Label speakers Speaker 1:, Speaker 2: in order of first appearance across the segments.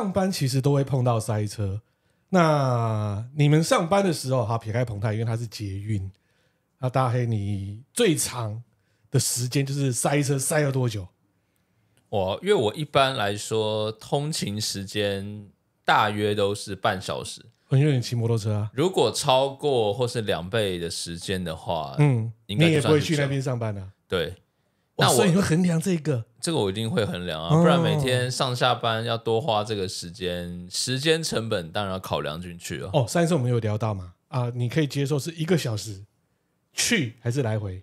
Speaker 1: 上班其实都会碰到塞车。那你们上班的时候，哈，撇开彭泰，因为他是捷运，那大黑你最长的时间就是塞车塞了多久？
Speaker 2: 我因为我一般来说通勤时间大约都是半小时，
Speaker 1: 因为你骑摩托车啊。
Speaker 2: 如果超过或是两倍的时间的话，
Speaker 1: 嗯，
Speaker 2: 应该
Speaker 1: 你也不会去那边上班啊。
Speaker 2: 对，那我
Speaker 1: 所以你会衡量这个，
Speaker 2: 这个我一定会衡量啊，
Speaker 1: 哦
Speaker 2: 不然每天上下班要多花这个时间，时间成本当然要考量进去了。
Speaker 1: 哦，上一次我们有聊到嘛，啊，你可以接受是一个小时去还是来回？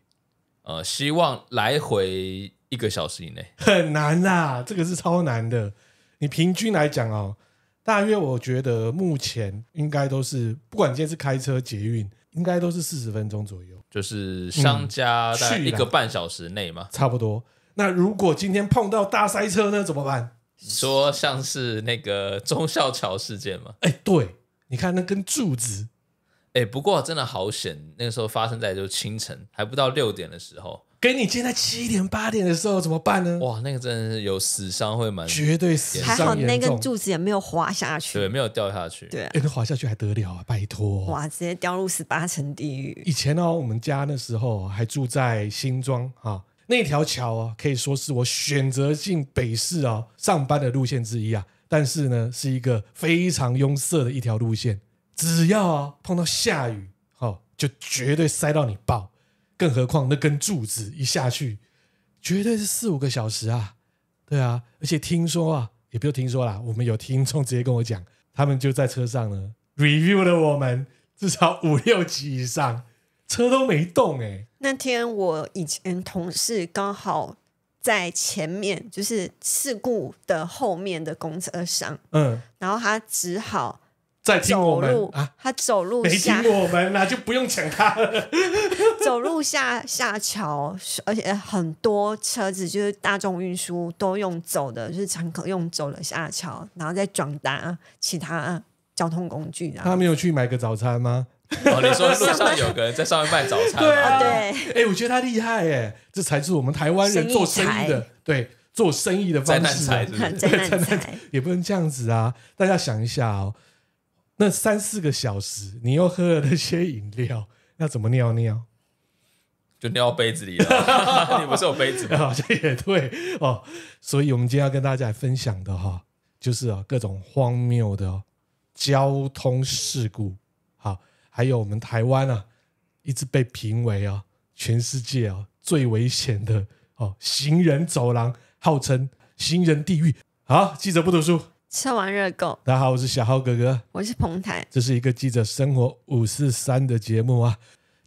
Speaker 2: 呃，希望来回一个小时以内。
Speaker 1: 很难啦，这个是超难的。你平均来讲哦，大约我觉得目前应该都是，不管今天是开车、捷运，应该都是四十分钟左右，
Speaker 2: 就是相加大概
Speaker 1: 去
Speaker 2: 一个半小时内嘛。
Speaker 1: 差不多。那如果今天碰到大塞车呢，怎么办？
Speaker 2: 说像是那个忠孝桥事件吗，
Speaker 1: 哎，对，你看那根柱子，
Speaker 2: 哎，不过真的好险，那个时候发生在就清晨，还不到六点的时候，
Speaker 1: 给你接在七点八点的时候怎么办呢？
Speaker 2: 哇，那个真的是有死伤会蛮，
Speaker 1: 绝对死
Speaker 3: 还好那根。柱子也没有滑下去，
Speaker 2: 对，没有掉下去。
Speaker 3: 对啊，
Speaker 1: 哎，那滑下去还得了啊！拜托，
Speaker 3: 哇，直接掉入十八层地狱。
Speaker 1: 以前呢、我们家那时候还住在新庄哈、那条桥啊，可以说是我选择进北市啊上班的路线之一啊。但是呢，是一个非常拥塞的一条路线，只要啊碰到下雨，哦，就绝对塞到你爆。更何况那根柱子一下去，绝对是四五个小时啊！对啊，而且听说啊，也不用听说啦，我们有听众直接跟我讲，他们就在车上呢 review 了我们至少五六集以上，车都没动哎、
Speaker 3: 那天我以前同事刚好在前面，就是事故的后面的公车上，
Speaker 1: 嗯，
Speaker 3: 然后他只好
Speaker 1: 在听我们
Speaker 3: 走路，
Speaker 1: 啊，
Speaker 3: 他走路
Speaker 1: 没听我们啊，就不用抢他了。
Speaker 3: 走路下下桥，而且很多车子就是大众运输都用走的，就是乘客用走的下桥，然后再转达其他交通工具啊。
Speaker 1: 他没有去买个早餐吗？
Speaker 2: 哦，你说路上有个人在上面卖早餐对？
Speaker 1: 啊，
Speaker 3: 对
Speaker 1: 哎、我觉得他厉害哎，这才是我们台湾人做生意的对，做生意的方式、啊
Speaker 2: 灾难财
Speaker 1: 也不能这样子啊！大家想一下哦，那三四个小时，你又喝了那些饮料，要怎么尿尿？
Speaker 2: 就尿杯子里了。你不是有杯子吗？
Speaker 1: 好像也对哦。所以，我们今天要跟大家来分享的哈、就是啊各种荒谬的、哦、交通事故，好，还有我们台湾啊，一直被评为啊全世界啊最危险的哦行人走廊，号称行人地狱。好，记者不读书，
Speaker 3: 吃完热狗，
Speaker 1: 大家好，我是小浩哥哥，
Speaker 3: 我是彭台，
Speaker 1: 这是一个记者生活五四三的节目啊。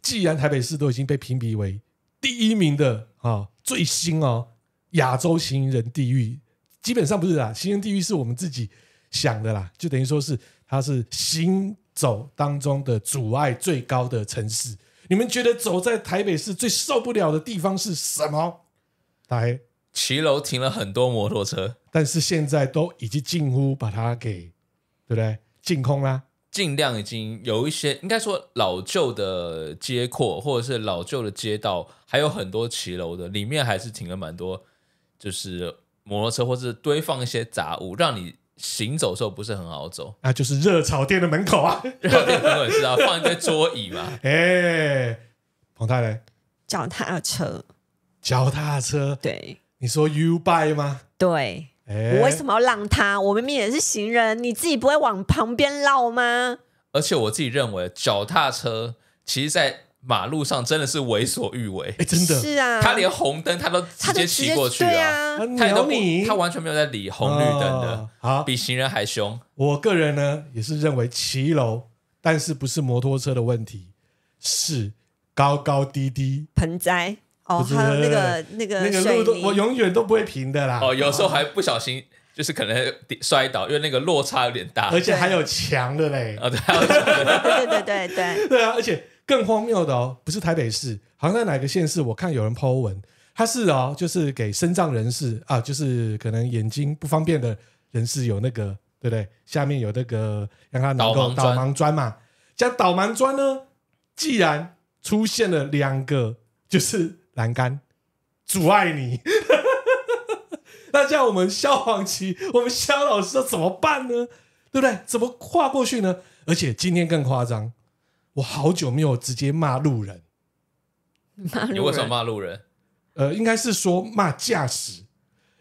Speaker 1: 既然台北市都已经被评比为第一名的啊最新哦亚洲行人地狱，基本上不是啦，行人地狱是我们自己想的啦，就等于说是它是行走当中的阻碍最高的城市。你们觉得走在台北市最受不了的地方是什么？来，
Speaker 2: 骑楼停了很多摩托车，
Speaker 1: 但是现在都已经近乎把它给对不对净空啦。
Speaker 2: 尽量已经有一些，应该说老旧的街廓或者是老旧的街道，还有很多骑楼的，里面还是停了蛮多，就是摩托车或是堆放一些杂物，让你行走的时候不是很好走。
Speaker 1: 那就是热炒店的门口啊！
Speaker 2: 热炒店门口也是啊，放一堆桌椅嘛，
Speaker 1: 哎，彭太嘞，
Speaker 3: 脚踏车，
Speaker 1: 脚踏车，
Speaker 3: 对
Speaker 1: 你说 U bike 吗？
Speaker 3: 对。
Speaker 1: 哎，
Speaker 3: 我为什么要让他？我明明也是行人，你自己不会往旁边绕吗？
Speaker 2: 而且我自己认为，脚踏车其实在马路上真的是为所欲为。
Speaker 1: 哎，，真的，
Speaker 3: 是啊，
Speaker 2: 他连红灯他都直接骑过去
Speaker 3: 对
Speaker 2: 啊，
Speaker 3: 啊，
Speaker 1: 他
Speaker 2: 都
Speaker 1: 你，
Speaker 2: 他完全没有在理红绿灯的。
Speaker 1: 啊，
Speaker 2: 比行人还凶。
Speaker 1: 我个人呢也是认为骑楼，但是不是摩托车的问题，是高高低低，
Speaker 3: 盆栽。哦，还有那个那个
Speaker 1: 那个路都我，永远都不会平的啦。
Speaker 2: 哦，有时候还不小心，就是可能摔倒，因为那个落差有点大。
Speaker 1: 而且还有墙的嘞。
Speaker 2: 啊，对，还有
Speaker 3: 对对对对对，
Speaker 1: 对啊，而且更荒谬的哦，不是台北市，好像在哪个县市，我看有人 Po 文，他是哦，就是给身障人士啊，就是可能眼睛不方便的人士有那个，对不对？下面有那个让他能够导
Speaker 2: 盲砖
Speaker 1: 嘛。这样导盲砖呢，既然出现了两个，就是栏杆阻碍你，那这样我们消防旗，我们肖老师要怎么办呢？对不对？怎么跨过去呢？而且今天更夸张，我好久没有直接骂路人，
Speaker 3: 骂路
Speaker 2: 你为什么
Speaker 3: 人
Speaker 2: 骂路人？
Speaker 1: 呃，应该是说骂驾驶，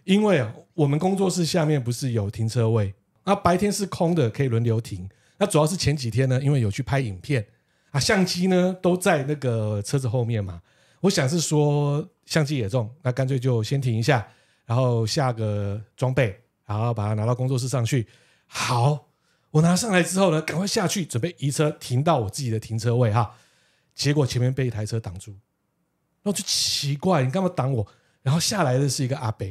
Speaker 1: 因为啊，我们工作室下面不是有停车位，那白天是空的，可以轮流停。那主要是前几天呢，因为有去拍影片啊，相机呢都在那个车子后面嘛。我想是说相机也重，那干脆就先停一下，然后下个装备，然后把它拿到工作室上去。好，我拿上来之后呢，赶快下去准备移车停到我自己的停车位哈。结果前面被一台车挡住，然后就奇怪，你干嘛挡我？然后下来的是一个阿伯，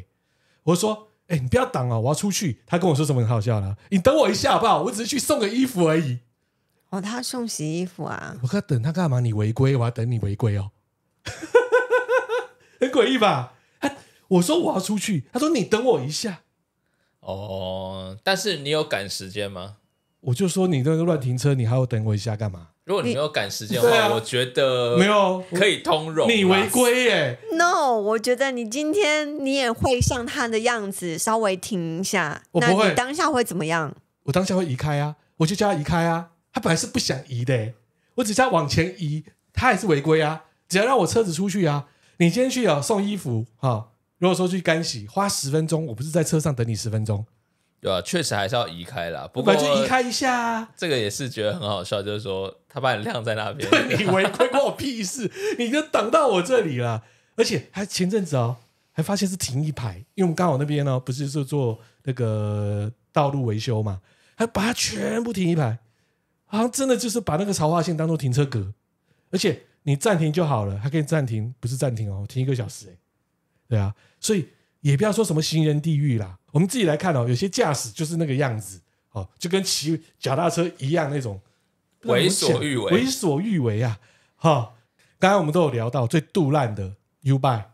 Speaker 1: 我说：“哎、你不要挡啊，我要出去。”他跟我说什么很好笑呢，你等我一下好不好？我只是去送个衣服而已。
Speaker 3: 哦，他送洗衣服啊，
Speaker 1: 我跟他等他干嘛？你违规，我要等你违规哦，很诡异吧？他我说我要出去，他说你等我一下，
Speaker 2: 哦，但是你有赶时间吗？
Speaker 1: 我就说你那个乱停车，你还要等我一下干嘛？
Speaker 2: 如果你没有赶时间的话，
Speaker 1: 啊
Speaker 2: 我觉得
Speaker 1: 没有，
Speaker 2: 可以通融。
Speaker 1: 你违规耶、
Speaker 3: No，我觉得你今天你也会像他的样子，稍微停一下。那
Speaker 1: 我不会
Speaker 3: 你当下会怎么样？
Speaker 1: 我当下会移开啊，我就叫他移开啊。他本来是不想移的欸、我只叫他往前移，他还是违规啊。只要让我车子出去啊，你今天去啊送衣服哈、如果说去干洗花十分钟，我不是在车上等你十分钟，
Speaker 2: 对啊，确实还是要移开啦。不过
Speaker 1: 就移开一下啊。
Speaker 2: 这个也是觉得很好笑，就是说他把你晾在那边，
Speaker 1: 你违规关我屁事，你就挡到我这里了。而且还前阵子哦，还发现是停一排，因为我们刚好那边呢不是是做那个道路维修嘛，还把它全部停一排，好像真的就是把那个潮化线当做停车格，而且你暂停就好了，还可以暂停，不是暂停哦，停一个小时哎，对啊，所以也不要说什么行人地狱啦，我们自己来看哦，有些驾驶就是那个样子哦，就跟骑脚踏车一样那种
Speaker 2: 为所欲为
Speaker 1: 为所欲为啊！哈，刚刚我们都有聊到最杜烂的 U bike，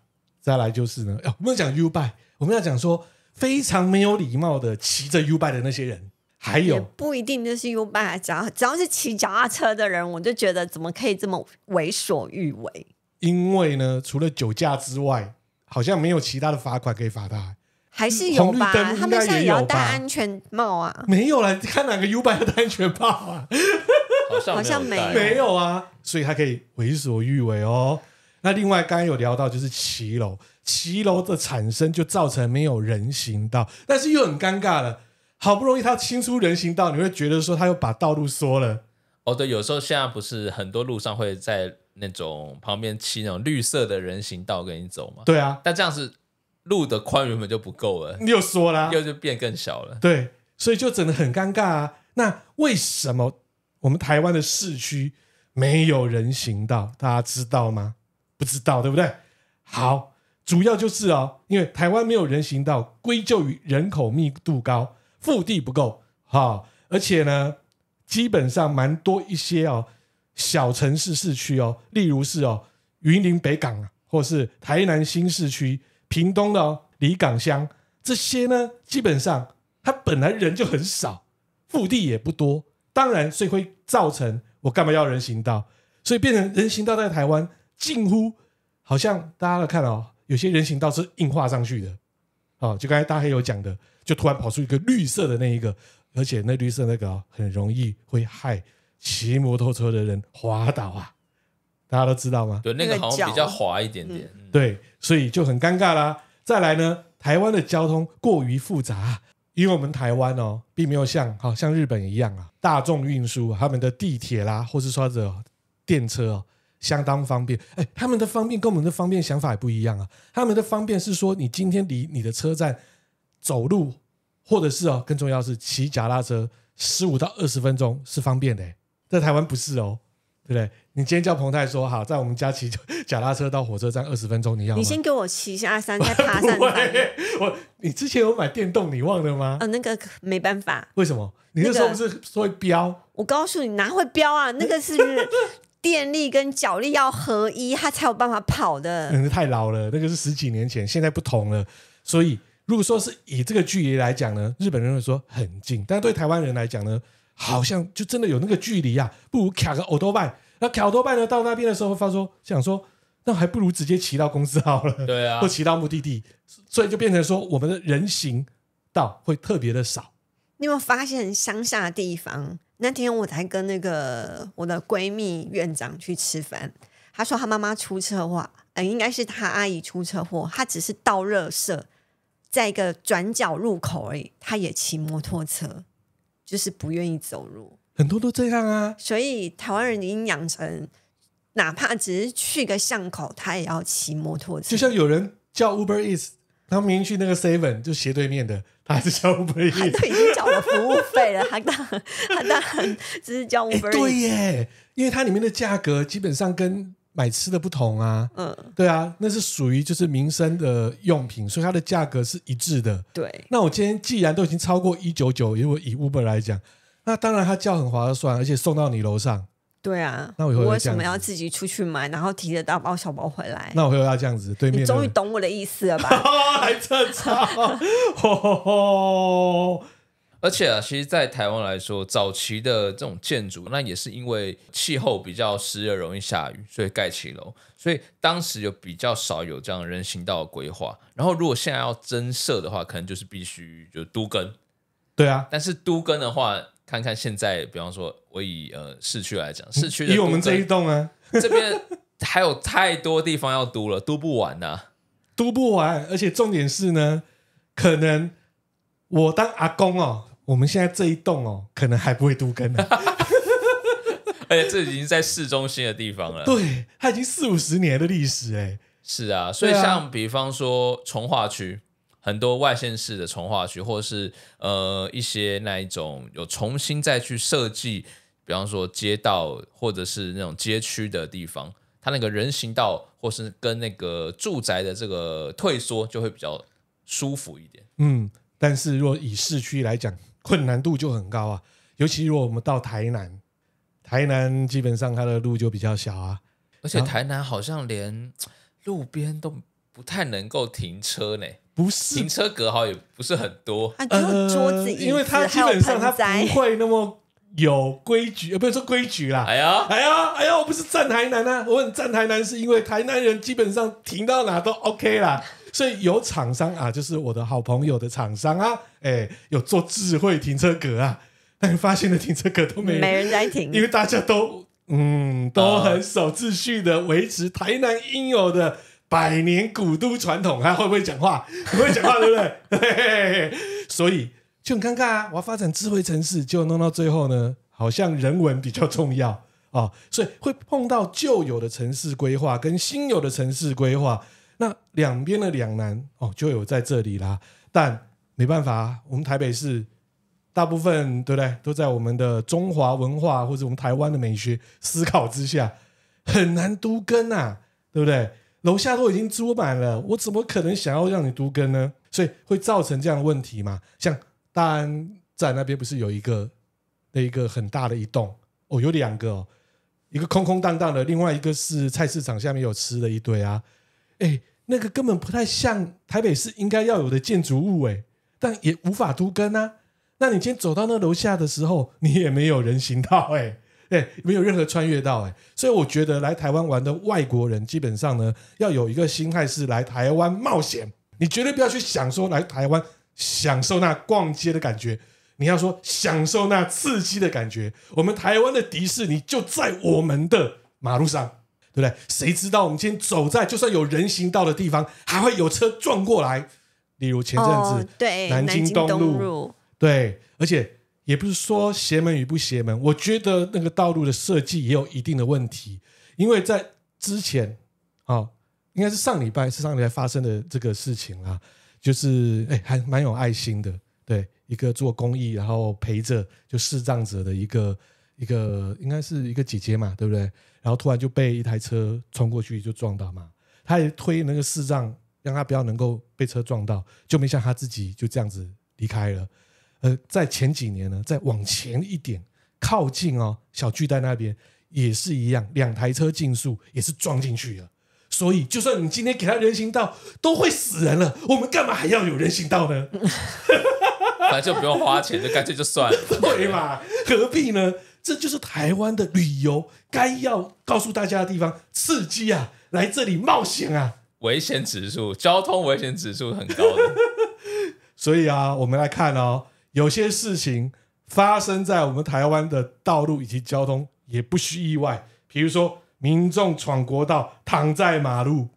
Speaker 1: 再来就是呢，哦、我们要讲 U bike，我们要讲说非常没有礼貌的骑着 U bike 的那些人，还
Speaker 3: 也
Speaker 1: 有
Speaker 3: 不一定就是 U 拜，只要只要是骑脚踏车的人，我就觉得怎么可以这么为所欲为？
Speaker 1: 因为呢，除了酒驾之外，好像没有其他的罚款可以罚他。
Speaker 3: 还是有吧？他们现在也要戴安全帽啊。
Speaker 1: 没有了，你看哪个 U bike 要戴安全帽啊？
Speaker 2: 好像
Speaker 3: 好像
Speaker 2: 没有
Speaker 3: 没
Speaker 1: 有啊，所以他可以为所欲为哦。那另外刚刚有聊到就是骑楼，骑楼的产生就造成没有人行道，但是又很尴尬了。好不容易他清出人行道，你会觉得说他又把道路缩了，
Speaker 2: 哦，对，有时候现在不是很多路上会在那种旁边漆那种绿色的人行道给你走嘛？
Speaker 1: 对啊，
Speaker 2: 但这样子路的宽原本就不够了，
Speaker 1: 你又缩啦、
Speaker 2: 又就变更小了。
Speaker 1: 对，所以就整的很尴尬啊。那为什么我们台湾的市区没有人行道？大家知道吗？不知道，对不对？好，主要就是哦，因为台湾没有人行道，归咎于人口密度高，腹地不够。好、而且呢，基本上蛮多一些哦小城市市区哦，例如是哦云林北港啊，或是台南新市区、屏东的哦里港乡这些呢，基本上它本来人就很少，腹地也不多，当然所以会造成我干嘛要人行道？所以变成人行道在台湾近乎好像大家来看哦，有些人行道是硬化上去的，哦，就刚才大黑有讲的，就突然跑出一个绿色的那一个，而且那绿色那个、哦、很容易会害骑摩托车的人滑倒啊，大家都知道吗？
Speaker 2: 对，那个好像比较滑一点点。嗯
Speaker 1: 对，所以就很尴尬啦。再来呢，台湾的交通过于复杂，因为我们台湾哦，并没有像好像日本一样啊，大众运输他们的地铁啦，或是说这电车哦，相当方便。哎，他们的方便跟我们的方便想法也不一样啊。他们的方便是说，你今天离你的车站走路，或者是哦，更重要是骑脚踏车，十五到二十分钟是方便的。哎在台湾不是哦，对不对？你今天叫彭泰说好，在我们家骑 脚踏车到火车站二十分钟，你要？
Speaker 3: 你先给我骑下山，再爬上
Speaker 1: 不
Speaker 3: 山。
Speaker 1: 我你之前有买电动，你忘了吗？
Speaker 3: 呃，那个没办法，
Speaker 1: 为什么？你那时候不是说会飙？
Speaker 3: 我告诉你，哪会飙啊？那个是 电力跟脚力要合一，它才有办法跑的。
Speaker 1: 嗯，太老了，那个是十几年前，现在不同了。所以如果说是以这个距离来讲呢，日本人会说很近，但对台湾人来讲呢，好像就真的有那个距离啊，不如卡个欧多拜。那卡欧多拜呢，到那边的时候会发说，想说那还不如直接骑到公司好了，
Speaker 2: 对啊
Speaker 1: 或，骑到目的地，所以就变成说我们的人行道会特别的少。
Speaker 3: 你有没有发现乡下的地方？那天我才跟那个我的闺蜜院长去吃饭，她说她妈妈出车祸，呃，应该是她阿姨出车祸，她只是倒热色，在一个转角入口而已，她也骑摩托车，就是不愿意走路。
Speaker 1: 很多都这样啊，
Speaker 3: 所以台湾人已经养成，哪怕只是去个巷口，他也要骑摩托车。
Speaker 1: 就像有人叫 Uber Eats，他明明去那个 Seven 就斜对面的，他还是叫 Uber
Speaker 3: 他
Speaker 1: Eats。
Speaker 3: 都已经缴了服务费了，他当然他当然只是叫
Speaker 1: 哎
Speaker 3: ，Uber
Speaker 1: 对
Speaker 3: Eats
Speaker 1: 耶，因为它里面的价格基本上跟买吃的不同啊。
Speaker 3: 嗯，
Speaker 1: 对啊，那是属于就是民生的用品，所以它的价格是一致的。
Speaker 3: 对，
Speaker 1: 那我今天既然都已经超过一九九，如果以 Uber 来讲，那当然它叫很划算，而且送到你楼上。
Speaker 3: 对啊。
Speaker 1: 那我以后会
Speaker 3: 为什么要自己出去买，然后提着大包小包回来？
Speaker 1: 那我会要这样子，对面
Speaker 3: 你终于懂我的意思了吧？
Speaker 1: 还这招，吼吼吼
Speaker 2: 而且啊，其实，在台湾来说，早期的这种建筑，那也是因为气候比较湿热，容易下雨，所以盖起楼。所以当时就比较少有这样人行道的规划。然后，如果现在要增设的话，可能就是必须就都更。
Speaker 1: 对啊，
Speaker 2: 但是都更的话，看看现在，比方说，我以呃市区来讲，市区的
Speaker 1: 以我们这一栋啊，
Speaker 2: 这边还有太多地方要都了，都不完呐、
Speaker 1: 读不完，而且重点是呢，可能我当阿公哦，我们现在这一栋哦，可能还不会都更呢。
Speaker 2: 而且这已经在市中心的地方了。
Speaker 1: 对，它已经四五十年的历史哎。
Speaker 2: 是啊，所以像比方说从化区，很多外县市的从化区，或者是呃一些那一种有重新再去设计，比方说街道或者是那种街区的地方，它那个人行道或是跟那个住宅的这个退缩就会比较舒服一点。
Speaker 1: 嗯，但是若以市区来讲，困难度就很高啊。尤其如果我们到台南，台南基本上它的路就比较小啊。
Speaker 2: 而且台南好像连路边都不太能够停车呢，
Speaker 1: 不是
Speaker 2: 停车格好也不是很多。
Speaker 3: 啊，就桌子、椅子，
Speaker 1: 呃因为它基本上它不会那么有规矩，呃，不是说规矩啦。
Speaker 2: 哎呀，
Speaker 1: 哎呀，哎呀，我不是站台南啊，我很站台南是因为台南人基本上停到哪都 OK 啦，所以有厂商啊，就是我的好朋友的厂商啊，哎，有做智慧停车格啊，但是发现的停车格都没
Speaker 3: 没人在停，
Speaker 1: 因为大家都嗯都很守秩序的维持台南应有的百年古都传统，他会不会讲话？不会讲话，对不对？嘿嘿嘿所以就很尴尬啊！我要发展智慧城市，就弄到最后呢，好像人文比较重要哦，所以会碰到旧有的城市规划跟新有的城市规划，那两边的两难哦，就有在这里啦。但没办法，我们台北市大部分对不对，都在我们的中华文化或者我们台湾的美学思考之下，很难都更啊，对不对？楼下都已经租满了，我怎么可能想要让你都更呢？所以会造成这样的问题嘛？像大安站那边不是有一个那一个很大的一栋哦，有两个哦，一个空空荡荡的，另外一个是菜市场下面有吃的一堆啊，哎，那个根本不太像台北市应该要有的建筑物哎，但也无法都更啊。那你今天走到那楼下的时候，你也没有人行道哎、哎，没有任何穿越道哎、所以我觉得来台湾玩的外国人，基本上呢，要有一个心态是来台湾冒险，你绝对不要去想说来台湾享受那逛街的感觉，你要说享受那刺激的感觉。我们台湾的迪士尼就在我们的马路上，对不对？谁知道我们今天走在就算有人行道的地方，还会有车撞过来？例如前阵子，
Speaker 3: 哦、对
Speaker 1: 南京东
Speaker 3: 东
Speaker 1: 路对，而且也不是说邪门与不邪门，我觉得那个道路的设计也有一定的问题，因为在之前啊、哦，应该是上礼拜是上礼拜发生的这个事情啊，就是哎还蛮有爱心的，对，一个做公益然后陪着就视障者的一个一个应该是一个姐姐嘛，对不对？然后突然就被一台车冲过去就撞到嘛，他也推那个视障让他不要能够被车撞到，就没想他自己就这样子离开了。呃，在前几年呢，再往前一点，靠近哦小巨蛋那边也是一样，两台车竞速也是撞进去了。所以，就算你今天给他人行道，都会死人了，我们干嘛还要有人行道呢？
Speaker 2: 反正就不用花钱，就干脆就算了。
Speaker 1: 对嘛？何必呢？这就是台湾的旅游该要告诉大家的地方，刺激啊！来这里冒险啊！
Speaker 2: 危险指数，交通危险指数很高的。
Speaker 1: 所以啊，我们来看哦，有些事情发生在我们台湾的道路以及交通，也不需意外。比如说，民众闯国道，躺在马路，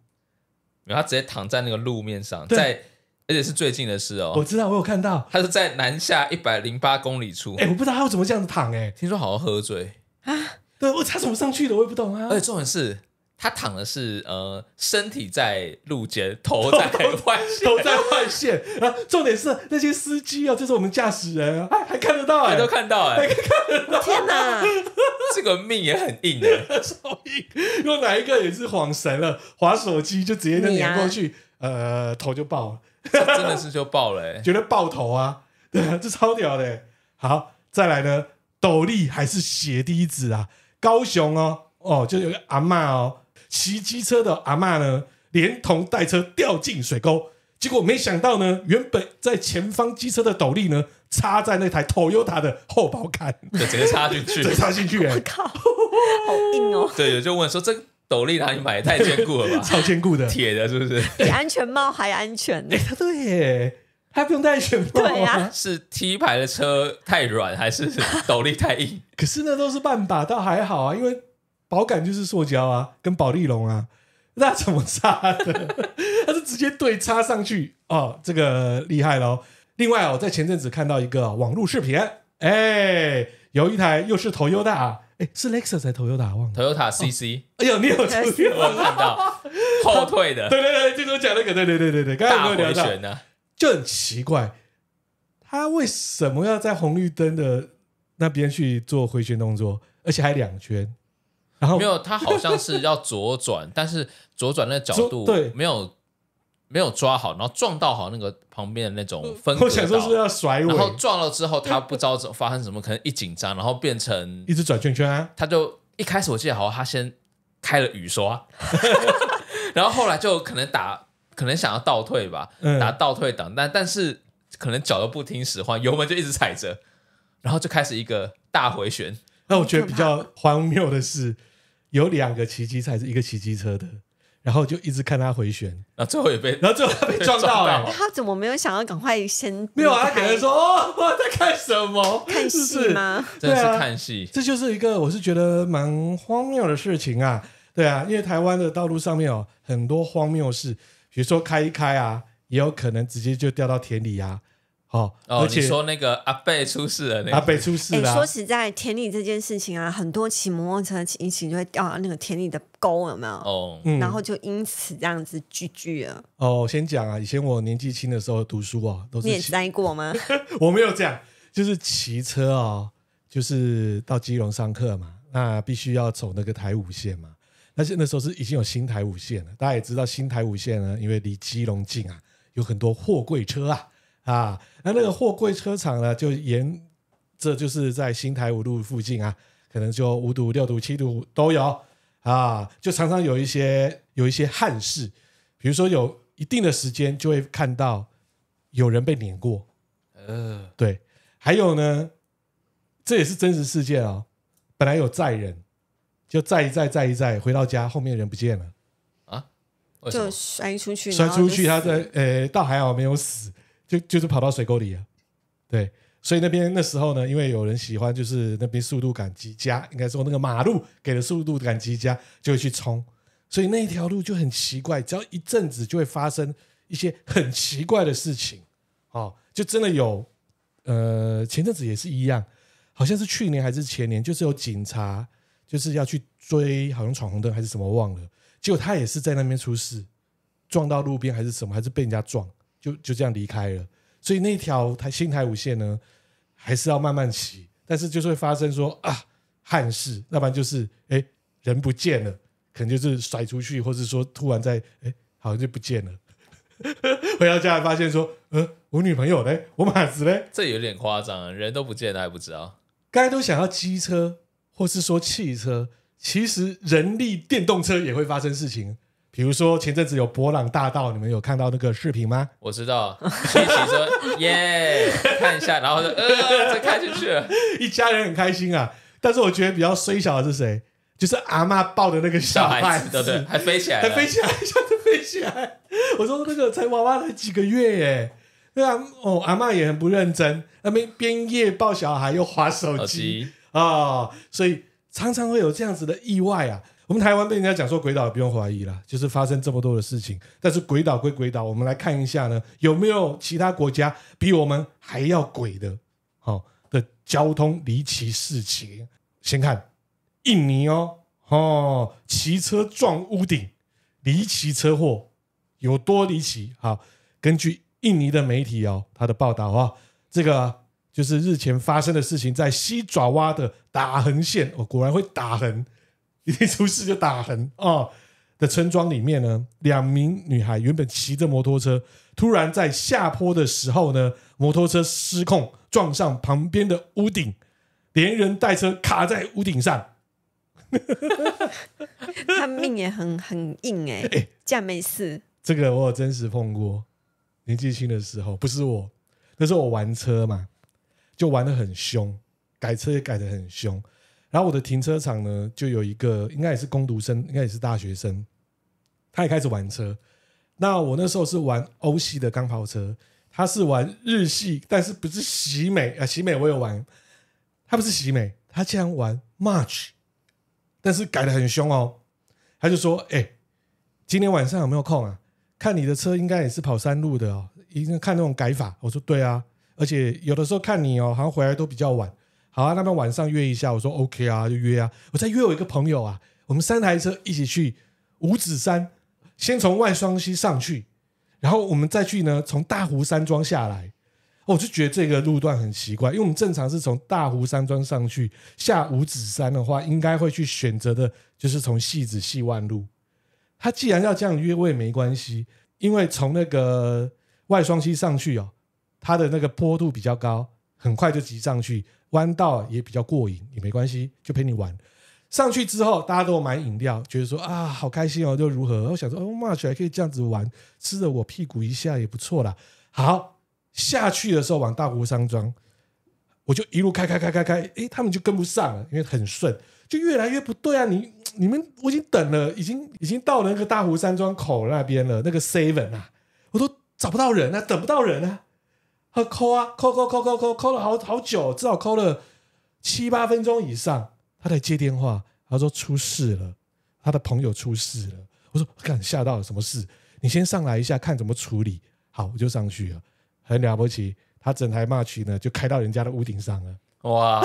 Speaker 2: 然后他直接躺在那个路面上，在而且是最近的事哦，
Speaker 1: 我知道，我有看到。
Speaker 2: 他是在南下一百零八公里处。
Speaker 1: 哎、，我不知道他要怎么这样子躺、哎，
Speaker 2: 听说好像喝醉。
Speaker 1: 啊，对我他怎么上去的，我也不懂啊。
Speaker 2: 而且重点是他躺的是呃身体在路肩，头在外线，
Speaker 1: 头在外线。啊！重点是那些司机啊，就是我们驾驶人啊，还还看得到哎、
Speaker 2: 都看到哎，
Speaker 3: 天哪！
Speaker 2: 这个命也很硬的。
Speaker 1: 超硬，有哪一个也是晃神了，划手机就直接就碾过去，呃，头就爆了，
Speaker 2: 这 真的是就爆了哎！
Speaker 1: 绝对爆头啊！对啊，这超屌的。好，再来呢，斗笠还是血滴子啊？高雄哦，哦，就有个阿嬷哦，骑机车的阿嬷呢，连同带车掉进水沟。结果没想到呢，原本在前方机车的斗笠呢，插在那台 Toyota 的后保杆，
Speaker 2: 就直接插进去
Speaker 1: 再。插进去、欸，
Speaker 3: 靠，好硬哦，
Speaker 2: 对，有就问说这个 斗笠哪里买？太坚固了吧？
Speaker 1: 超坚固的。
Speaker 2: 铁的，是不是？
Speaker 3: 比安全帽还安全呢
Speaker 1: 哎、。对耶，还不用戴安全帽、
Speaker 3: 对呀
Speaker 2: 是 T 牌的车太软，还是斗笠太硬？
Speaker 1: 可是那都是半把，倒还好啊，因为保感就是塑胶啊，跟保利龙啊，那怎么插的？它是直接对插上去哦，这个厉害喽。另外哦，在前阵子看到一个网络视频，哎，有一台又是 Toyota，哎，是 Lexus 还是 Toyota？忘了。
Speaker 2: Toyota CC，
Speaker 1: 哎呦，你有注意
Speaker 2: 我有看到后退的
Speaker 1: 对对对，这个我讲那个，对对对对对，刚才
Speaker 2: 大
Speaker 1: 有没有聊到？
Speaker 2: 回旋呢？
Speaker 1: 就很奇怪，他为什么要在红绿灯的那边去做回旋动作，而且还两圈？然后
Speaker 2: 没有，他好像是要左转，但是左转那个角度
Speaker 1: 对
Speaker 2: 没有没有抓好，然后撞到好那个旁边的那种分隔
Speaker 1: 我想说是，要甩
Speaker 2: 然后，撞了之后，他不知道怎发生什么，可能一紧张，然后变成
Speaker 1: 一直转圈圈啊。
Speaker 2: 他就一开始我记得好像他先开了雨刷，然后后来就可能打，可能想要倒退吧，
Speaker 1: 嗯。
Speaker 2: 打倒退档，但但是可能脚都不听使唤，油门就一直踩着，然后就开始一个大回旋，
Speaker 1: 那我觉得比较荒谬的是，有两个骑机车，还是一个骑机车的，然后就一直看他回旋，
Speaker 2: 然后最后也被
Speaker 1: 然后最后他被撞到
Speaker 2: 撞
Speaker 1: 了、
Speaker 2: 到
Speaker 3: 他怎么没有想要赶快先
Speaker 1: 没有啊，他可能说哦，我在看什么？
Speaker 3: 看？戏吗？
Speaker 2: 真的是
Speaker 1: 对啊
Speaker 2: 看戏，
Speaker 1: 这就是一个我是觉得蛮荒谬的事情啊，对啊，因为台湾的道路上面哦很多荒谬事，比如说开一开啊，也有可能直接就掉到田里啊，哦，
Speaker 2: 哦，
Speaker 1: 而且
Speaker 2: 你说那个阿贝出事了那个，
Speaker 1: 阿贝出事
Speaker 3: 哎、
Speaker 1: 了、
Speaker 3: 说实在，田里这件事情啊，很多骑摩托车骑一骑就会掉到那个田里的沟，有没有？
Speaker 2: 哦，
Speaker 1: 嗯
Speaker 3: 然后就因此这样子聚聚了。
Speaker 1: 哦，先讲啊，以前我年纪轻的时候读书啊，都
Speaker 3: 你也
Speaker 1: 是骑
Speaker 3: 栽过吗？
Speaker 1: 我没有这样，就是骑车哦，就是到基隆上课嘛，那必须要走那个台五线嘛。但是那时候是已经有新台五线了，大家也知道新台五线呢，因为离基隆近啊，有很多货柜车啊啊，那那个货柜车厂呢，就沿这就是在新台五路附近啊，可能就五堵、六堵、七堵都有啊，就常常有一些有一些憾事，比如说有一定的时间就会看到有人被碾过，
Speaker 2: 呃，
Speaker 1: 对，还有呢，这也是真实事件哦。本来有载人，就载一载载一载，回到家后面人不见了，
Speaker 3: 就
Speaker 2: 为什么？
Speaker 3: 摔出去，
Speaker 1: 摔出去，他在呃，倒还好没有死，就就是跑到水沟里了。对，所以那边那时候呢，因为有人喜欢，就是那边速度感极佳，应该说那个马路给的速度感极佳，就会去冲，所以那一条路就很奇怪，只要一阵子就会发生一些很奇怪的事情。哦，就真的有，呃，前阵子也是一样，好像是去年还是前年，就是有警察就是要去追，好像闯红灯还是什么忘了，结果他也是在那边出事，撞到路边还是什么，还是被人家撞，就就这样离开了。所以那条台新台五线呢，还是要慢慢骑，但是就是会发生说啊憾事，要不然就是哎人不见了，可能就是甩出去，或者说突然在哎好像就不见了。回到家才发现说，呃，我女朋友嘞，我马子嘞，
Speaker 2: 这有点夸张啊，人都不见了还不知道。
Speaker 1: 刚才都想要机车或是说汽车，其实人力电动车也会发生事情，比如说前阵子有博朗大道，你们有看到那个视频吗？
Speaker 2: 我知道，一起说耶，看一下，然后就呃，再开进去了。
Speaker 1: 一家人很开心啊。但是我觉得比较衰小的是谁？就是阿妈抱的那个小
Speaker 2: 小
Speaker 1: 孩
Speaker 2: 对不对？还飞起来了，
Speaker 1: 还飞起来，一下子飞起来。我说那个才娃娃才几个月耶，对啊，哦，阿妈也很不认真，那边边夜抱小孩又划手机啊、所以常常会有这样子的意外啊。我们台湾被人家讲说鬼岛，不用怀疑啦，就是发生这么多的事情。但是鬼岛归鬼岛，我们来看一下呢，有没有其他国家比我们还要鬼的，好、的交通离奇事情。先看印尼哦，哦，骑车撞屋顶，离奇车祸有多离奇？好，根据印尼的媒体哦，他的报道啊、这个就是日前发生的事情，在西爪哇的打横线，哦，果然会打横，一定出事就打横哦。的村庄里面呢，两名女孩原本骑着摩托车，突然在下坡的时候呢，摩托车失控撞上旁边的屋顶，连人带车卡在屋顶上。
Speaker 3: 他命也很很硬哎、
Speaker 1: 哎
Speaker 3: 这样没事。
Speaker 1: 这个我有真实碰过，年纪轻的时候，不是我，那时候我玩车嘛，就玩的很凶，改车也改的很凶。然后我的停车场呢，就有一个应该也是工读生，应该也是大学生，他也开始玩车。那我那时候是玩欧系的钢炮车，他是玩日系，但是不是喜美啊？喜美我有玩，他不是喜美，他竟然玩 March，但是改的很凶哦。他就说：“哎、今天晚上有没有空啊？看你的车应该也是跑山路的哦，一定看那种改法。”我说：“对啊，而且有的时候看你哦，好像回来都比较晚。好啊，那么晚上约一下。”我说：“OK 啊，就约啊。”我再约我一个朋友啊，我们三台车一起去五指山，先从外双溪上去，然后我们再去呢从大湖山庄下来。我就觉得这个路段很奇怪，因为我们正常是从大湖山庄上去，下五指山的话，应该会去选择的就是从戏子戏万路。他既然要这样约，我也没关系，因为从那个外双溪上去哦，它的那个坡度比较高，很快就急上去，弯道也比较过瘾，也没关系，就陪你玩。上去之后，大家都有买饮料，觉得说啊，好开心哦，就如何？我想说，哦，March 还可以这样子玩，吃了我屁股一下也不错啦。好，下去的时候往大湖山庄，我就一路开开开开开，诶，他们就跟不上了，因为很顺，就越来越不对啊！你你们我已经等了，已经已经到了那个大湖山庄口那边了，那个 seven 啊，我都找不到人啊，等不到人啊，他抠啊抠抠抠抠抠抠了好好久，至少抠了七八分钟以上，他才接电话，他说出事了，他的朋友出事了。我说干吓到，什么事？你先上来一下，看怎么处理。好，我就上去了，很了不起。他整台骂区呢，就开到人家的屋顶上了。
Speaker 2: 哇，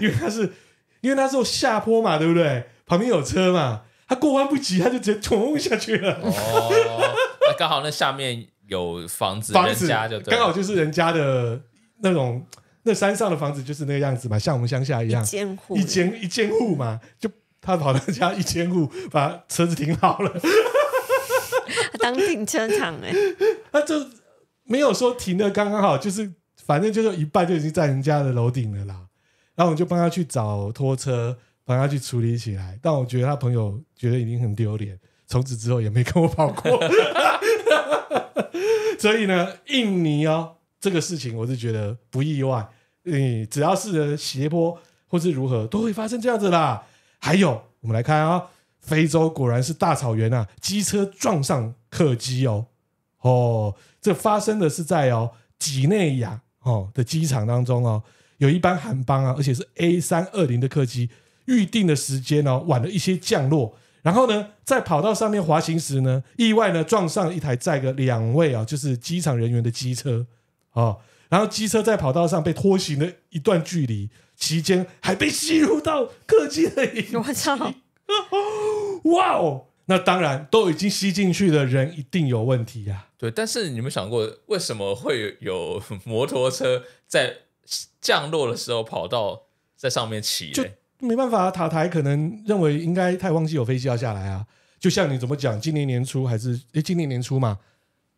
Speaker 1: 因为他是因为他是下坡嘛，对不对？旁边有车嘛，他过弯不及，他就直接冲下去了。
Speaker 2: 哦，那刚好那下面有房子，人
Speaker 1: 房子
Speaker 2: 家就
Speaker 1: 刚好就是人家的那种，那山上的房子就是那个样子嘛，像我们乡下一样
Speaker 3: 一，间户
Speaker 1: 一间一间户嘛，就他跑到人家一间户，把车子停好了，
Speaker 3: 当停车场哎、
Speaker 1: 他就没有说停的刚刚好，就是反正就是一半就已经在人家的楼顶了啦。然后我们就帮他去找拖车，帮他去处理起来。但我觉得他朋友觉得已经很丢脸，从此之后也没跟我跑过。所以呢，印尼哦，这个事情我是觉得不意外。你，只要是斜坡或是如何，都会发生这样子啦。还有，我们来看啊、非洲果然是大草原啊，机车撞上客机哦。哦，这发生的是在哦几内亚哦的机场当中哦，有一班航班啊，而且是 A 三二零的客机，预定的时间哦晚了一些降落，然后呢，在跑道上面滑行时呢，意外呢撞上一台载个两位啊，就是机场人员的机车哦，然后机车在跑道上被拖行了一段距离，期间还被吸入到客机的引擎，
Speaker 3: 我操！
Speaker 1: 哇哦！那当然，都已经吸进去的人一定有问题呀、
Speaker 2: 对，但是你们想过，为什么会有摩托车在降落的时候跑到在上面骑？
Speaker 1: 没办法、啊，塔台可能认为应该太忘记有飞机要下来啊。就像你怎么讲，今年年初还是诶，今年年初嘛，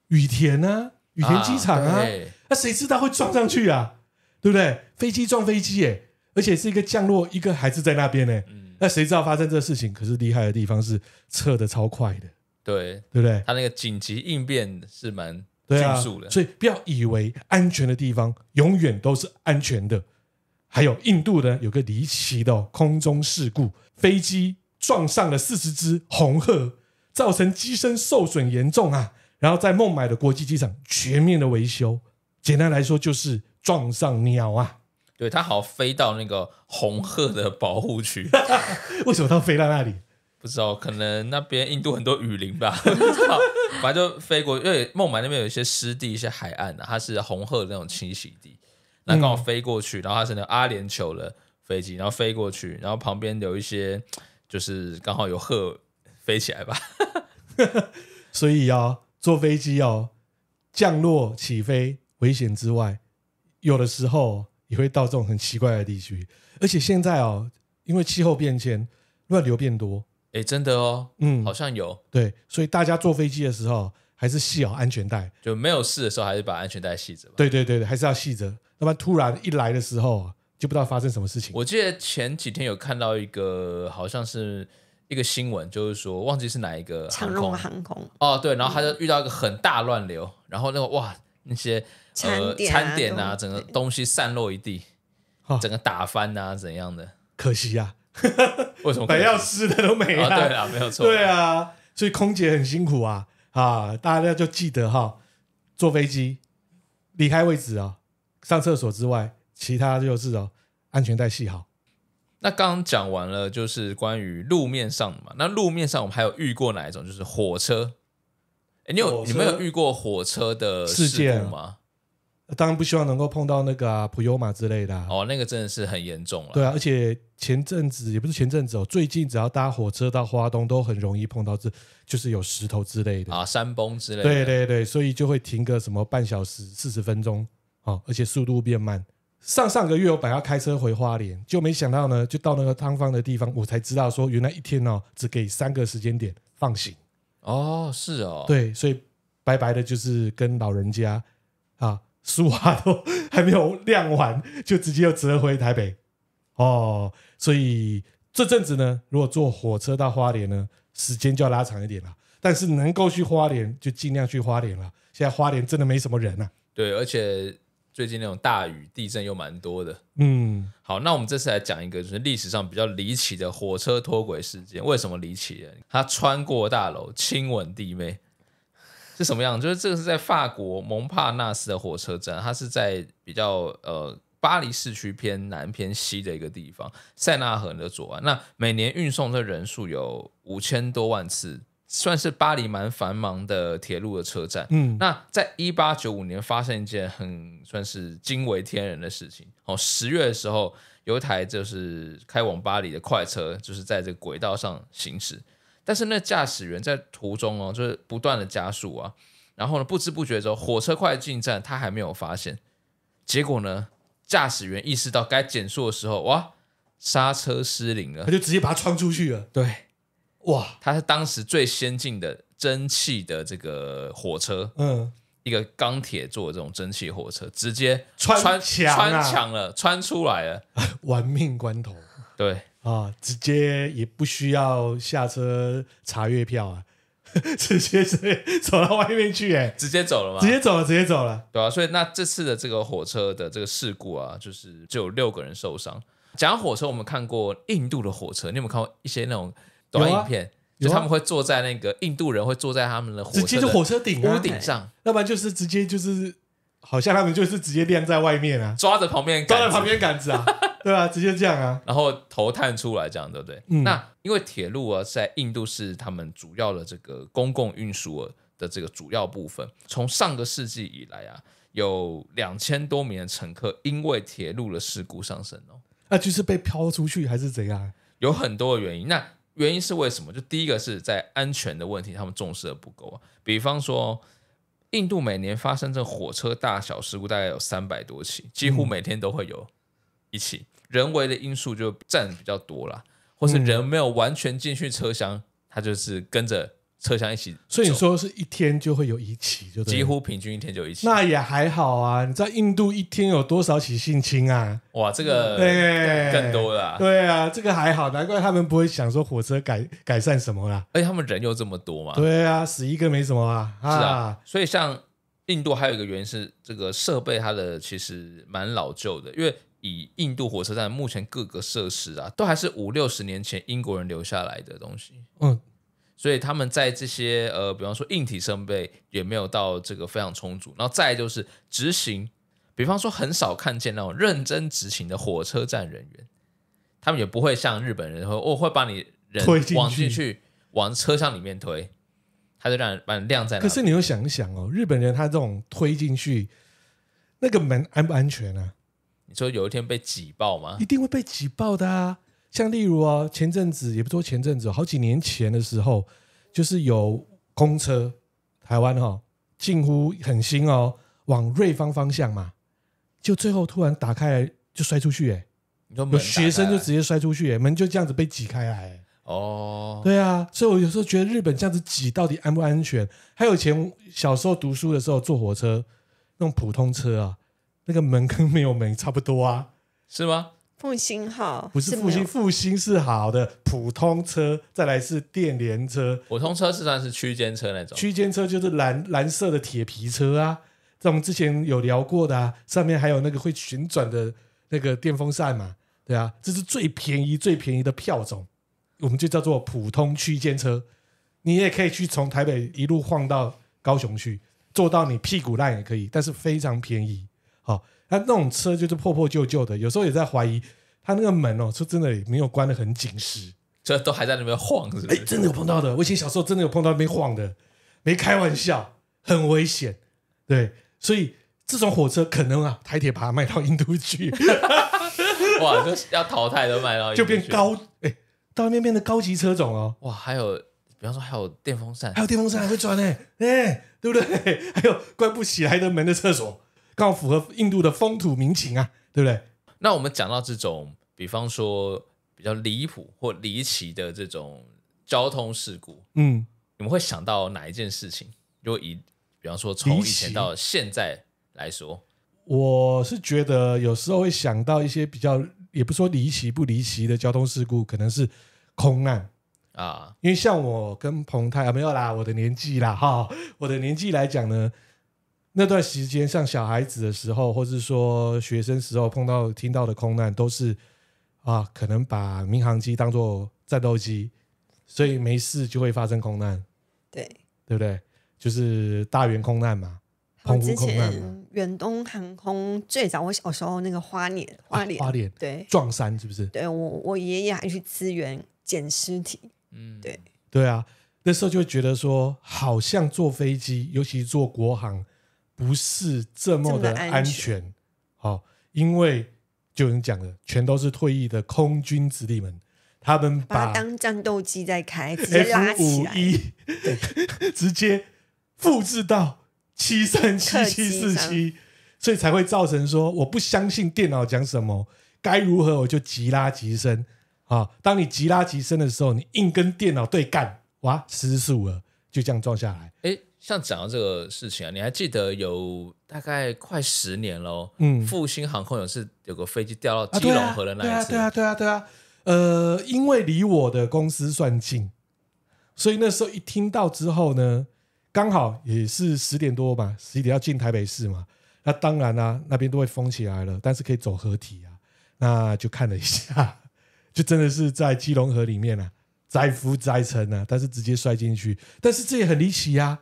Speaker 1: 羽田啊，羽田机场啊，
Speaker 2: 对
Speaker 1: 那谁知道会撞上去啊？对不对？飞机撞飞机耶，而且是一个降落，一个还是在那边呢。
Speaker 2: 嗯，
Speaker 1: 那谁知道发生这事情？可是厉害的地方是撤的超快的，
Speaker 2: 对
Speaker 1: 对不对？
Speaker 2: 他那个紧急应变是蛮
Speaker 1: 对啊
Speaker 2: 迅速的，，
Speaker 1: 所以不要以为安全的地方永远都是安全的。还有印度呢，有个离奇的、哦、空中事故，飞机撞上了四十只红鹤，造成机身受损严重啊。然后在孟买的国际机场全面的维修，简单来说就是撞上鸟啊。
Speaker 2: 对它好像飞到那个红鹤的保护区，
Speaker 1: 为什么它飞到那里？
Speaker 2: 不知道可能那边印度很多雨林吧，不知道，反正就飞过，因为孟买那边有一些湿地、一些海岸啊，它是红鹤的那种栖息地，那刚好飞过去，然后它是那个阿联酋的飞机，然后飞过去，然后旁边有一些就是刚好有鹤飞起来吧，
Speaker 1: 所以啊，坐飞机哦，降落、起飞危险之外，有的时候也会到这种很奇怪的地区。而且现在哦，因为气候变迁，乱流变多，
Speaker 2: 哎，真的哦，
Speaker 1: 嗯
Speaker 2: 好，像有，
Speaker 1: 对，所以大家坐飞机的时候还是系好安全带。
Speaker 2: 就没有事的时候还是把安全带系着吧。
Speaker 1: 对对对对，还是要系着，要不然突然一来的时候啊就不知道发生什么事情。
Speaker 2: 我记得前几天有看到一个好像是一个新闻，就是说忘记是哪一个
Speaker 3: 长荣
Speaker 2: 航空
Speaker 3: 航空
Speaker 2: 哦，对，然后他就遇到一个很大乱流，然后那个哇那些呃
Speaker 3: 餐点啊
Speaker 2: 餐点啊，整个东西散落一地，
Speaker 1: 哦
Speaker 2: 整个打翻啊怎样的？
Speaker 1: 可惜呀、
Speaker 2: 为什么可
Speaker 1: 本？要吃的都没
Speaker 2: 啊，
Speaker 1: 了。
Speaker 2: 对啊，没有错，
Speaker 1: 对啊，所以空姐很辛苦啊啊！大家就记得哈，坐飞机离开位置啊，上厕所之外，其他就是哦，安全带系好。
Speaker 2: 那刚刚讲完了，就是关于路面上的嘛。那路面上我们还有遇过哪一种？就是火车。哎，你有
Speaker 1: 火车
Speaker 2: 你们有遇过火车的事
Speaker 1: 事件
Speaker 2: 故吗？
Speaker 1: 当然不希望能够碰到那个啊普悠玛之类的、啊。
Speaker 2: 哦，那个真的是很严重了。
Speaker 1: 对啊，而且前阵子也不是前阵子哦，最近只要搭火车到花东，都很容易碰到这，就是有石头之类的。
Speaker 2: 啊，山崩之类的。
Speaker 1: 对对对，所以就会停个什么半小时、四十分钟，哦，而且速度变慢。上上个月我本来要开车回花莲，就没想到呢，就到那个汤方的地方，我才知道说，原来一天哦只给三个时间点放行。
Speaker 2: 哦，是哦，
Speaker 1: 对，所以白白的就是跟老人家啊，书啊都还没有亮完，就直接又折回台北。哦，所以这阵子呢，如果坐火车到花莲呢，时间就要拉长一点了。但是能够去花莲就尽量去花莲了。现在花莲真的没什么人啊。
Speaker 2: 对，而且最近那种大雨、地震又蛮多的。
Speaker 1: 嗯，
Speaker 2: 好，那我们这次来讲一个就是历史上比较离奇的火车脱轨事件。为什么离奇呢？它穿过大楼，亲吻弟妹，是什么样？就是这个是在法国蒙帕纳斯的火车站，它是在比较呃巴黎市区偏南偏西的一个地方，塞纳河的左岸。那每年运送的人数有五千多万次，算是巴黎蛮繁忙的铁路的车站。
Speaker 1: 嗯，
Speaker 2: 那在一八九五年发生一件很算是惊为天人的事情。哦，十月的时候有一台就是开往巴黎的快车，就是在这个轨道上行驶，但是那驾驶员在途中哦，就是不断的加速啊，然后呢不知不觉之后火车快进站，他还没有发现，结果呢驾驶员意识到该减速的时候，哇，刹车失灵了。
Speaker 1: 他，就直接把它穿出去了。
Speaker 2: 对，
Speaker 1: 哇，
Speaker 2: 它是当时最先进的蒸汽的这个火车，
Speaker 1: 嗯，
Speaker 2: 一个钢铁做的这种蒸汽火车，直接
Speaker 1: 穿
Speaker 2: 穿
Speaker 1: 墙啊
Speaker 2: 穿墙了，穿出来了。
Speaker 1: 玩命关头
Speaker 2: 对，
Speaker 1: 啊，直接也不需要下车查月票啊，直接直接走到外面去、哎，
Speaker 2: 直接走了嘛
Speaker 1: 直。接走了，直接走了。
Speaker 2: 对啊，所以那这次的这个火车的这个事故啊，就是就有六个人受伤。讲到火车，我们看过印度的火车，你有没有看过一些那种短影片？就他们会坐在那个印度人会坐在他们的火
Speaker 1: 直接就火车顶啊
Speaker 2: 屋顶上，
Speaker 1: 要不然就是直接就是，好像他们就是直接晾在外面啊，
Speaker 2: 抓着旁边
Speaker 1: 抓着旁边杆子啊，对啊、直接这样啊，
Speaker 2: 然后头探出来，这样对不对？
Speaker 1: 嗯
Speaker 2: 那因为铁路啊，在印度是他们主要的这个公共运输的这个主要部分。从上个世纪以来啊，有两千多名的乘客因为铁路的事故上升哦，
Speaker 1: 那就是被飘出去还是怎样？
Speaker 2: 有很多的原因。那原因是为什么？就第一个是在安全的问题，他们重视的不够啊。比方说，印度每年发生这火车大小事故大概有三百多起，几乎每天都会有一起。人为的因素就占比较多啦，或是人没有完全进去车厢，他就是跟着车厢一起，
Speaker 1: 所以你说是一天就会有一起，就
Speaker 2: 几乎平均一天就一起。
Speaker 1: 那也还好啊。你知道印度一天有多少起性侵啊？
Speaker 2: 哇，这个
Speaker 1: 对，
Speaker 2: 更多了啊，
Speaker 1: 对啊，这个还好，难怪他们不会想说火车改改善什么啦。
Speaker 2: 而且他们人又这么多嘛，
Speaker 1: 对啊，死一个没什么啊。
Speaker 2: 是啊，所以像印度还有一个原因是这个设备它的其实蛮老旧的，因为以印度火车站目前各个设施啊，都还是五六十年前英国人留下来的东西，
Speaker 1: 嗯，
Speaker 2: 所以他们在这些呃，比方说硬体设备也没有到这个非常充足，然后再就是执行，比方说很少看见那种认真执行的火车站人员，他们也不会像日本人会我会把你人
Speaker 1: 推进去
Speaker 2: 往进去往车厢里面推，他就让你把你晾在那。
Speaker 1: 可是你又想一想哦，日本人他这种推进去，那个门安不安全啊？
Speaker 2: 你说有一天被挤爆吗
Speaker 1: 一？定会被挤爆的啊！像例如啊，前阵子也不说前阵子哦，好几年前的时候，就是有公车，台湾哈、近乎很新哦，往瑞芳方向嘛，就最后突然打开来就摔出去、欸，
Speaker 2: 你说门
Speaker 1: 有学生就直接摔出去、欸，门就这样子被挤开来、欸
Speaker 2: 哦，
Speaker 1: 对啊，所以我有时候觉得日本这样子挤到底安不安全？还有以前小时候读书的时候坐火车，那种普通车啊，那个门跟没有门差不多啊。
Speaker 2: 是吗？
Speaker 3: 复兴号
Speaker 1: 不是复兴，复兴是好的普通车，再来是电联车，
Speaker 2: 普通车是算是区间车那种，
Speaker 1: 区间车就是蓝蓝色的铁皮车啊，这我们之前有聊过的啊，上面还有那个会旋转的那个电风扇嘛，对啊，这是最便宜最便宜的票种，我们就叫做普通区间车，你也可以去从台北一路晃到高雄去，坐到你屁股烂也可以，但是非常便宜。好、那那种车就是破破旧旧的，有时候也在怀疑他那个门哦，说真的也没有关的很紧实。
Speaker 2: 这都还在那边晃，是不
Speaker 1: 哎，
Speaker 2: 是？
Speaker 1: 真的有碰到的，我以前小时候真的有碰到那边晃的，没开玩笑，很危险。对，所以这种火车可能啊，台铁把它卖到印度去，
Speaker 2: 哇，就是要淘汰都卖到
Speaker 1: 就变
Speaker 2: 印度去
Speaker 1: 高，哎，到那边变得高级车种哦。
Speaker 2: 哇，还有比方说还有电风扇
Speaker 1: 还，有电风扇还会转呢，哎，对不对？还有关不起来的门的厕所，刚好符合印度的风土民情啊，对不对？
Speaker 2: 那我们讲到这种，比方说比较离谱或离奇的这种交通事故，
Speaker 1: 嗯，
Speaker 2: 你们会想到哪一件事情？如果以比方说从以前到现在来说，
Speaker 1: 我是觉得有时候会想到一些比较，也不说离奇不离奇的交通事故，可能是空难。
Speaker 2: 啊，
Speaker 1: 因为像我跟彭泰啊，没有啦，我的年纪啦，哈，我的年纪来讲呢，那段时间像小孩子的时候，或是说学生时候碰到听到的空难，都是啊，可能把民航机当做战斗机，所以没事就会发生空难，
Speaker 3: 对，
Speaker 1: 对不对？就是大圆空难嘛，澎湖
Speaker 3: 我之
Speaker 1: 空难嘛，
Speaker 3: 前远东航空最早我小时候那个花脸，花莲，
Speaker 1: 花莲
Speaker 3: 对，
Speaker 1: 撞山是不是？
Speaker 3: 对我我爷爷还去支援捡尸体，
Speaker 2: 嗯，
Speaker 3: 对。
Speaker 1: 对啊，那时候就会觉得说，好像坐飞机，尤其坐国航，不是这么的
Speaker 3: 安
Speaker 1: 安全。好、因为就你讲的，全都是退役的空军子弟们，他们把
Speaker 3: 当战斗机在开，直接拉起来，
Speaker 1: 五一 直接复制到七三七七四七，所以才会造成说，我不相信电脑讲什么，该如何我就急拉急升啊！当你急拉急升的时候，你硬跟电脑对干，哇，失速了，就这样撞下来。
Speaker 2: 哎，像讲到这个事情啊，你还记得有大概快十年喽？
Speaker 1: 嗯
Speaker 2: 复兴航空有是有个飞机掉到基隆河的那一次，
Speaker 1: 对啊，对啊，对啊。呃，因为离我的公司算近，所以那时候一听到之后呢，刚好也是十点多嘛，十一点要进台北市嘛。那当然啦、那边都会封起来了，但是可以走合体啊。那就看了一下，就真的是在基隆河里面啊，载浮载沉啊，但是直接摔进去。但是这也很离奇呀、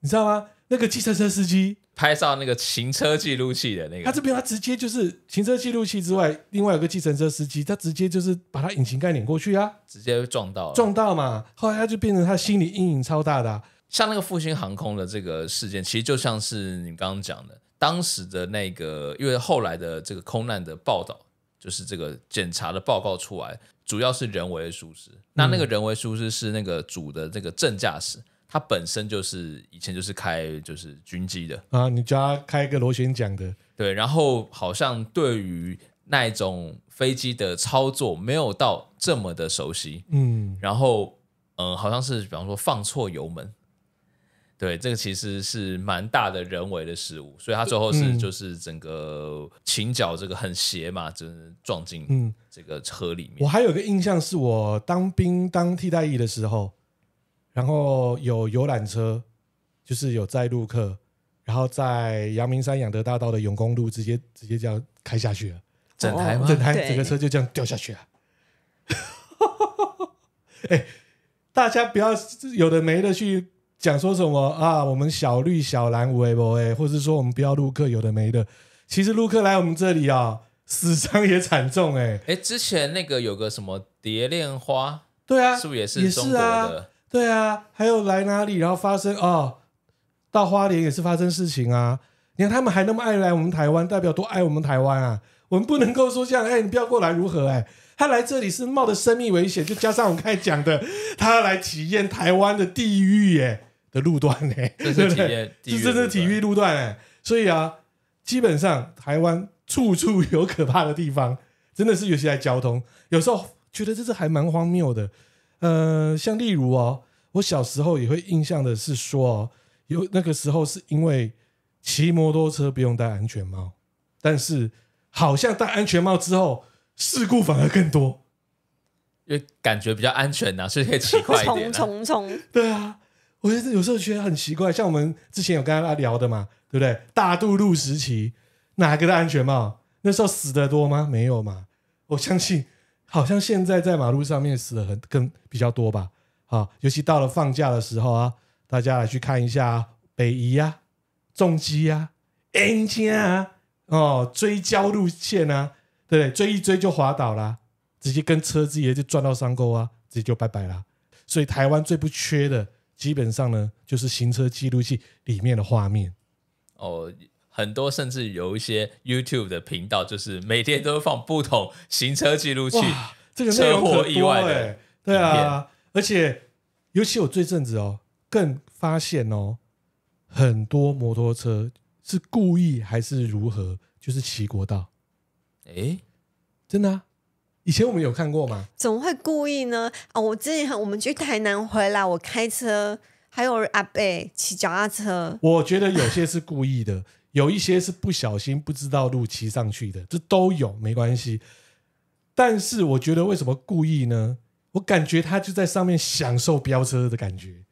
Speaker 1: 你知道吗？那个计程车司机
Speaker 2: 拍照那个行车记录器的那个，
Speaker 1: 他这边他直接就是行车记录器之外，另外有个计程车司机，他直接就是把他引擎盖碾过去啊，
Speaker 2: 直接撞到了。
Speaker 1: 撞到嘛，后来他就变成他心理阴影超大的啊、
Speaker 2: 像那个复兴航空的这个事件，其实就像是你刚刚讲的，当时的那个，因为后来的这个空难的报道，就是这个检查的报告出来，主要是人为的疏失。那那个人为疏失是那个主的这个正驾驶，他本身就是以前就是开就是军机的，
Speaker 1: 啊，你叫他开一个螺旋桨的，
Speaker 2: 对，然后好像对于那一种飞机的操作没有到这么的熟悉，
Speaker 1: 嗯，
Speaker 2: 然后嗯、好像是比方说放错油门，对，这个其实是蛮大的人为的失误，所以他最后是
Speaker 1: 嗯。
Speaker 2: 就是整个倾角这个很斜嘛，就是撞进
Speaker 1: 嗯，
Speaker 2: 这个车里面。
Speaker 1: 我还有个印象是我当兵当替代役的时候，然后有游览车，就是有载陆客，然后在阳明山养德大道的永公路直接直接这样开下去了，
Speaker 2: 整台吗？
Speaker 1: 整台
Speaker 3: 对
Speaker 1: 整个车就这样掉下去了。哎、大家不要有的没的去讲说什么啊，我们小绿小蓝无为不为，或者说我们不要陆客有的没的。其实陆客来我们这里啊，死伤也惨重哎、
Speaker 2: 哎，之前那个有个什么蝶恋花，
Speaker 1: 对啊，
Speaker 2: 是不是也
Speaker 1: 也
Speaker 2: 是中国的？
Speaker 1: 对啊，还有来哪里，然后发生哦，到花莲也是发生事情啊。你看他们还那么爱来我们台湾，代表多爱我们台湾啊！我们不能够说这样，哎，你不要过来如何？哎，他来这里是冒着生命危险，就加上我们刚才讲的，他要来体验台湾的地狱耶的路段呢，
Speaker 2: 这是
Speaker 1: 对不对
Speaker 2: 体验，
Speaker 1: 这真的
Speaker 2: 路段
Speaker 1: 体育路段哎。所以啊，基本上台湾处处有可怕的地方，真的是尤其在交通，有时候觉得这是还蛮荒谬的。呃，像例如哦，我小时候也会印象的是说哦，有那个时候是因为骑摩托车不用戴安全帽，但是好像戴安全帽之后事故反而更多。
Speaker 2: 因为感觉比较安全呐、所以可以骑快一点、
Speaker 3: 冲
Speaker 2: 啊。
Speaker 3: 冲冲！
Speaker 1: 对啊，我觉得有时候觉得很奇怪，像我们之前有跟大家聊的嘛，对不对？大渡路时期哪个戴安全帽？那时候死的多吗？没有嘛。我相信，好像现在在马路上面死的很更比较多吧。好，尤其到了放假的时候啊，大家来去看一下北移啊、重机啊、N 家啊，哦，追焦路线啊，对不对？追一追就滑倒啦，直接跟车直接就撞到山沟啊，直接就拜拜啦。所以台湾最不缺的，基本上呢，就是行车记录器里面的画面。
Speaker 2: 哦，很多甚至有一些 YouTube 的频道，就是每天都会放不同行车记录器。
Speaker 1: 哇，这个
Speaker 2: 车祸意外的
Speaker 1: 哎、对啊，而且尤其我最阵子哦，更发现哦，很多摩托车是故意还是如何，就是骑国道，
Speaker 2: 诶，
Speaker 1: 真的啊。以前我们有看过吗？
Speaker 3: 怎么会故意呢？哦，我之前我们去台南回来，我开车，还有阿贝骑脚踏车，
Speaker 1: 我觉得有些是故意的，有一些是不小心不知道路骑上去的，这都有，没关系。但是我觉得为什么故意呢？我感觉他就在上面享受飙车的感觉，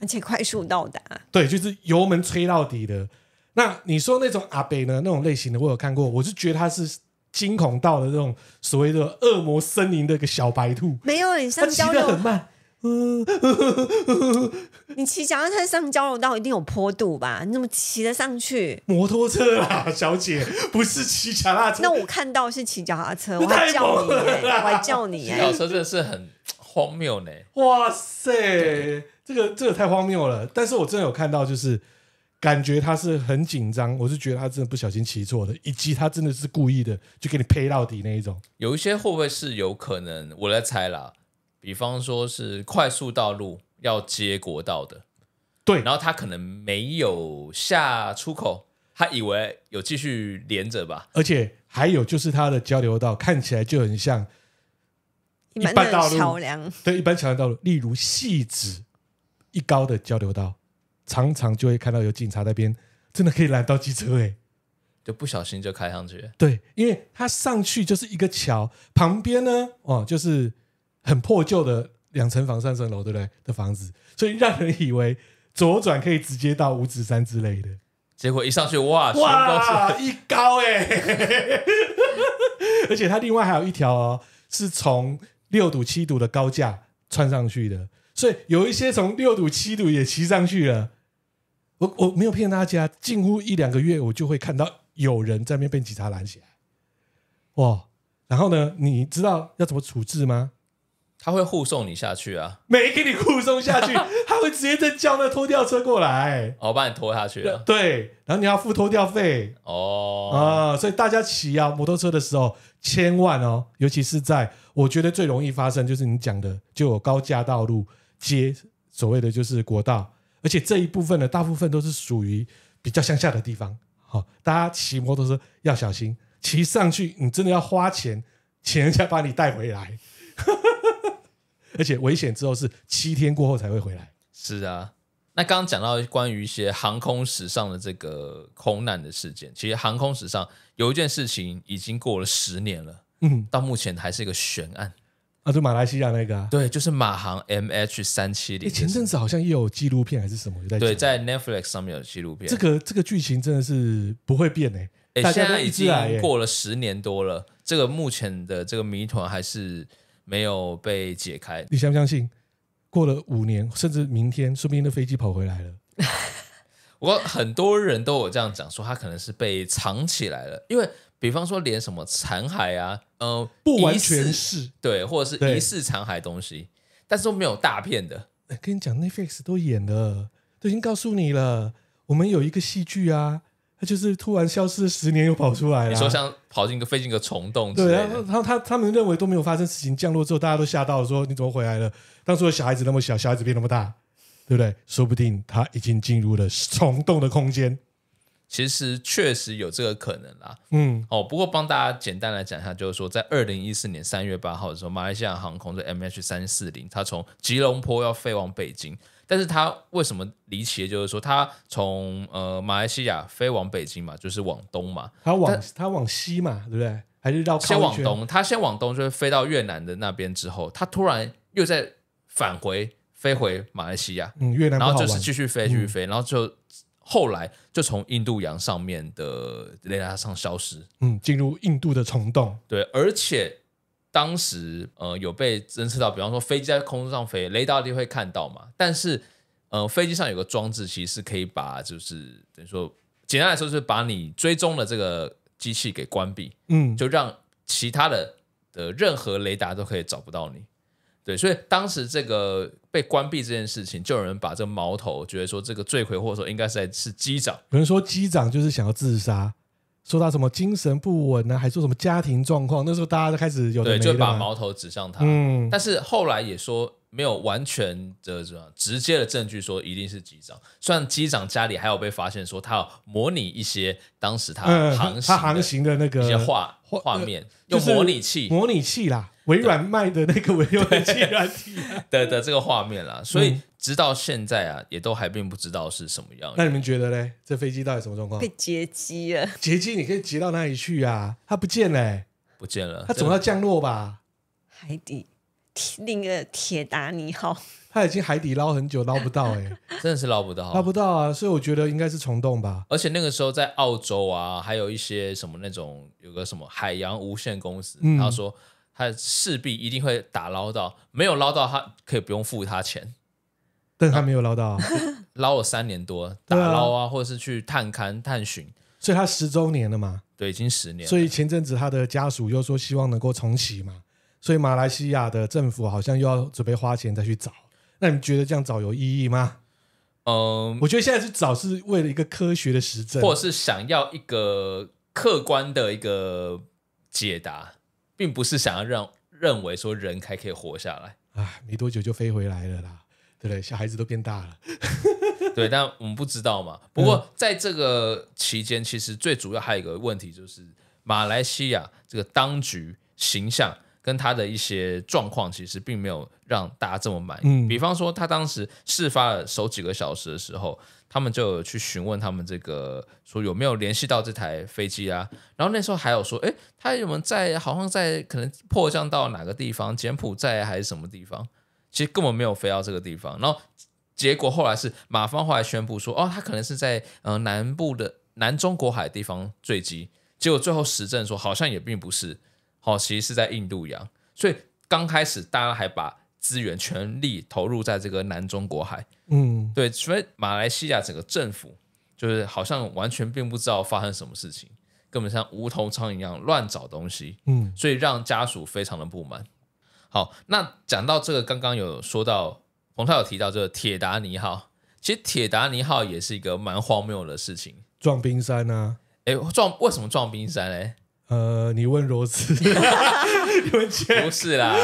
Speaker 3: 而且快速到达。
Speaker 1: 对，就是油门吹到底的。那你说那种阿北呢？那种类型的我有看过，我是觉得他是惊恐到的这种所谓的恶魔森林的一个小白兔，
Speaker 3: 没有，你上交流，
Speaker 1: 得很慢，嗯，
Speaker 3: 你骑脚踏车上交流道一定有坡度吧？你怎么骑得上去？
Speaker 1: 摩托车啦，小姐，不是骑脚踏车。
Speaker 3: 那我看到是骑脚踏车，我还 叫你我还叫你耶。
Speaker 2: 骑脚车真的是很荒谬呢。
Speaker 1: 哇塞，这个这个太荒谬了！但是我真的有看到，就是感觉他是很紧张，我是觉得他真的不小心骑错的，以及他真的是故意的，就给你呸到底那一种。
Speaker 2: 有一些会不会是有可能？我来猜啦，比方说是快速道路要接国道的，
Speaker 1: 对
Speaker 2: 然后他可能没有下出口，他以为有继续连着吧？
Speaker 1: 而且还有就是它的交流道看起来就很像
Speaker 3: 一般的桥梁，
Speaker 1: 对一般桥梁道路，例如细子一高的交流道，常常就会看到有警察那边真的可以拦到机车诶、
Speaker 2: 就不小心就开上去了。
Speaker 1: 对，因为它上去就是一个桥，旁边呢，哦，就是很破旧的两层房、三层楼，对不对？的房子，所以让人以为左转可以直接到五指山之类的。
Speaker 2: 结果一上去，哇，
Speaker 1: 哇，
Speaker 2: 都是
Speaker 1: 一高哎、而且它另外还有一条哦，是从六堵、七堵的高架穿上去的，所以有一些从六堵、七堵也骑上去了。我我没有骗大家，近乎一两个月，我就会看到有人在那边被警察拦起来。哇！然后呢，你知道要怎么处置吗？
Speaker 2: 他会护送你下去啊，
Speaker 1: 没给你护送下去，他会直接再叫那拖吊车过来。
Speaker 2: 哦，把你拖下去了。
Speaker 1: 对，然后你要付拖吊费。
Speaker 2: 哦，
Speaker 1: 啊，所以大家骑啊摩托车的时候，千万哦，尤其是在我觉得最容易发生，就是你讲的，就有高架道路接所谓的就是国道，而且这一部分呢，大部分都是属于比较乡下的地方。好、大家骑摩托车要小心，骑上去你真的要花钱，请人家把你带回来。而且危险之后是七天过后才会回来。
Speaker 2: 是啊。那刚刚讲到关于一些航空史上的这个空难的事件，其实航空史上有一件事情已经过了十年了，
Speaker 1: 嗯，
Speaker 2: 到目前还是一个悬案。
Speaker 1: 啊，就马来西亚那个啊，
Speaker 2: 对，就是马航 MH 三七
Speaker 1: 诶
Speaker 2: 零。
Speaker 1: 前阵子好像也有纪录片还是什么
Speaker 2: 对，在 Netflix 上面有纪录片。
Speaker 1: 这个这个剧情真的是不会变诶、
Speaker 2: 现在已经过了十年多了，这个目前的这个谜团还是没有被解开。
Speaker 1: 你相不相信？过了五年，甚至明天，说不定那飞机跑回来了。
Speaker 2: 我很多人都有这样讲，说他可能是被藏起来了，因为比方说连什么残骸啊，呃，
Speaker 1: 不完全是。
Speaker 2: 对，或者是疑似残骸东西，但是都没有大片的。
Speaker 1: 哎跟你讲，Netflix 都演了，都已经告诉你了。我们有一个戏剧啊，它就是突然消失十年又跑出来了。
Speaker 2: 你说像跑进一个飞进一个虫洞之
Speaker 1: 对，然
Speaker 2: 类的
Speaker 1: 后，他他他们认为都没有发生事情，降落之后大家都吓到了，说你怎么回来了？当初的小孩子那么小，小孩子变那么大，对不对？说不定他已经进入了虫洞的空间。
Speaker 2: 其实确实有这个可能啦。
Speaker 1: 嗯，
Speaker 2: 哦，不过帮大家简单来讲一下，就是说，在二零一四年三月八号的时候，马来西亚航空的 MH 三四零，它从吉隆坡要飞往北京，但是他为什么离奇？就是说，他从呃马来西亚飞往北京嘛，就是往东嘛，
Speaker 1: 他往他往西嘛，对不对？还是绕靠一圈？
Speaker 2: 先往东，他先往东就是飞到越南的那边之后，他突然又再返回飞回马来西亚，
Speaker 1: 嗯，越南
Speaker 2: 然后。就是继续飞，继续飞，然后就后来就从印度洋上面的雷达上消失。
Speaker 1: 嗯，进入印度的虫洞。
Speaker 2: 对，而且当时呃有被侦测到，比方说飞机在空中上飞，雷达一定会看到嘛。但是呃飞机上有个装置，其实是可以把就是等于说简单来说，就是把你追踪的这个机器给关闭，
Speaker 1: 嗯，
Speaker 2: 就让其他的的任何雷达都可以找不到你。对，所以当时这个被关闭这件事情，就有人把这个矛头觉得说这个罪魁祸首应该是在是机长。
Speaker 1: 有人说机长就是想要自杀，说他什么精神不稳啊，还说什么家庭状况。那时候大家都开始有的
Speaker 2: 对，就把矛头指向他。
Speaker 1: 嗯，
Speaker 2: 但是后来也说没有完全的这样直接的证据说一定是机长，虽然机长家里还有被发现说他有模拟一些当时他
Speaker 1: 嗯，
Speaker 2: 航行
Speaker 1: 他航行的那个
Speaker 2: 一些画
Speaker 1: 画
Speaker 2: 画面，用模拟器。
Speaker 1: 模拟器啦，微软卖的那个微 软。
Speaker 2: 的的这个画面啦，所以
Speaker 1: 嗯
Speaker 2: 直到现在啊，也都还并不知道是什么样。
Speaker 1: 那你们觉得嘞？这飞机到底什么状况
Speaker 3: 被？劫机了，
Speaker 1: 劫机你可以劫到哪里去啊？它不见嘞、
Speaker 2: 不见了，
Speaker 1: 它总要降落吧？
Speaker 3: 海底铁另一个铁达尼号，
Speaker 1: 它已经海底捞很久捞不到哎、
Speaker 2: 真的是捞不到，
Speaker 1: 捞不到啊！所以我觉得应该是虫洞吧。
Speaker 2: 而且那个时候在澳洲啊，还有一些什么那种有个什么海洋无限公司，
Speaker 1: 嗯
Speaker 2: 他说他势必一定会打捞到，没有捞到他可以不用付他钱，
Speaker 1: 但他没有捞到啊、
Speaker 2: 捞了三年多，打捞啊，或者是去探勘探寻，
Speaker 1: 所以他十周年了嘛。
Speaker 2: 对，已经十年了，
Speaker 1: 所以前阵子他的家属又说希望能够重启嘛，所以马来西亚的政府好像又要准备花钱再去找。那你们觉得这样找有意义吗？
Speaker 2: 嗯，
Speaker 1: 我觉得现在去找是为了一个科学的实证，
Speaker 2: 或者是想要一个客观的一个解答，并不是想要让认为说人还可以活下来。
Speaker 1: 啊，没多久就飞回来了啦，对不对？小孩子都变大了，
Speaker 2: 对，但我们不知道嘛。不过在这个期间，其实最主要还有一个问题，就是马来西亚这个当局形象跟他的一些状况，其实并没有让大家这么满意。
Speaker 1: 嗯
Speaker 2: 比方说，他当时事发了首几个小时的时候，他们就有去询问他们这个说有没有联系到这台飞机啊。然后那时候还有说，哎，他有没有在好像在可能迫降到哪个地方，柬埔寨还是什么地方？其实根本没有飞到这个地方。然后结果后来是马方后来宣布说，哦，他可能是在呃南部的南中国海地方坠机。结果最后实证说，好像也并不是，好、其实是在印度洋。所以刚开始大家还把资源全力投入在这个南中国海，
Speaker 1: 嗯，
Speaker 2: 对，所以马来西亚整个政府就是好像完全并不知道发生什么事情，根本像无头苍蝇一样乱找东西。
Speaker 1: 嗯，
Speaker 2: 所以让家属非常的不满。好，那讲到这个，刚刚有说到冯泰有提到这个铁达尼号，其实铁达尼号也是一个蛮荒谬的事情。
Speaker 1: 撞冰山啊，
Speaker 2: 诶，撞为什么撞冰山嘞？
Speaker 1: 呃，你问罗斯，你们觉
Speaker 2: 不是啦，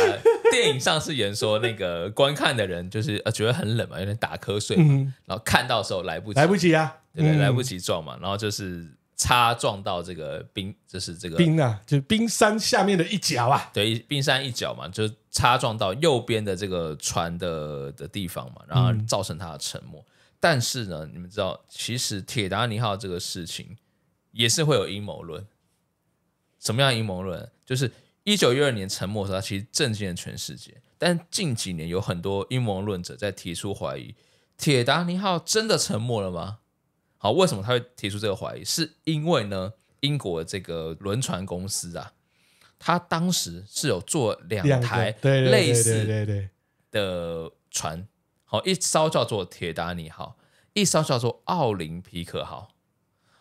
Speaker 2: 电影上是演说那个观看的人就是呃觉得很冷嘛，有点打瞌睡嘛，
Speaker 1: 嗯，
Speaker 2: 然后看到的时候来不及，
Speaker 1: 来不及啊，
Speaker 2: 对不对？
Speaker 1: 嗯
Speaker 2: 来不及撞嘛，然后就是擦撞到这个冰，就是这个
Speaker 1: 冰啊，就是冰山下面的一角啊。
Speaker 2: 对冰山一角嘛，就擦撞到右边的这个船的的地方嘛，然后造成它的沉没。但是呢，你们知道，其实铁达尼号这个事情也是会有阴谋论。什么样的阴谋论？就是一九一二年沉没的时候，它其实震惊了全世界。但近几年有很多阴谋论者在提出怀疑：铁达尼号真的沉没了吗？好，为什么他会提出这个怀疑？是因为呢，英国这个轮船公司啊，他当时是有做两台类似的船，好，一艘叫做铁达尼号，一艘叫做奥林匹克号。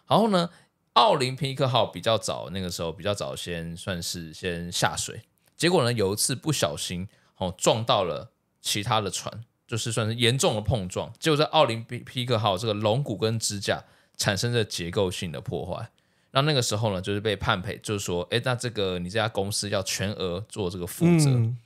Speaker 2: 然后呢，奥林匹克号比较早，那个时候比较早先算是先下水，结果呢有一次不小心哦撞到了其他的船，就是算是严重的碰撞，结果在奥林匹匹克号这个龙骨跟支架产生了结构性的破坏。那那个时候呢，就是被判赔，就是说，哎，那这个你这家公司要全额做这个负责。
Speaker 1: 嗯，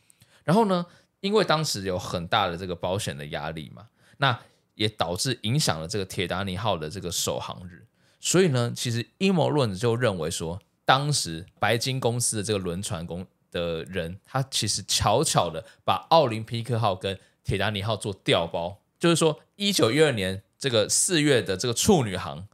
Speaker 2: 然后呢，因为当时有很大的这个保险的压力嘛，那也导致影响了这个铁达尼号的这个首航日。所以呢，其实阴谋论者就认为说，当时白金公司的这个轮船公的人，他其实巧巧的把奥林匹克号跟铁达尼号做调包，就是说，一九一二年这个四月的这个处女航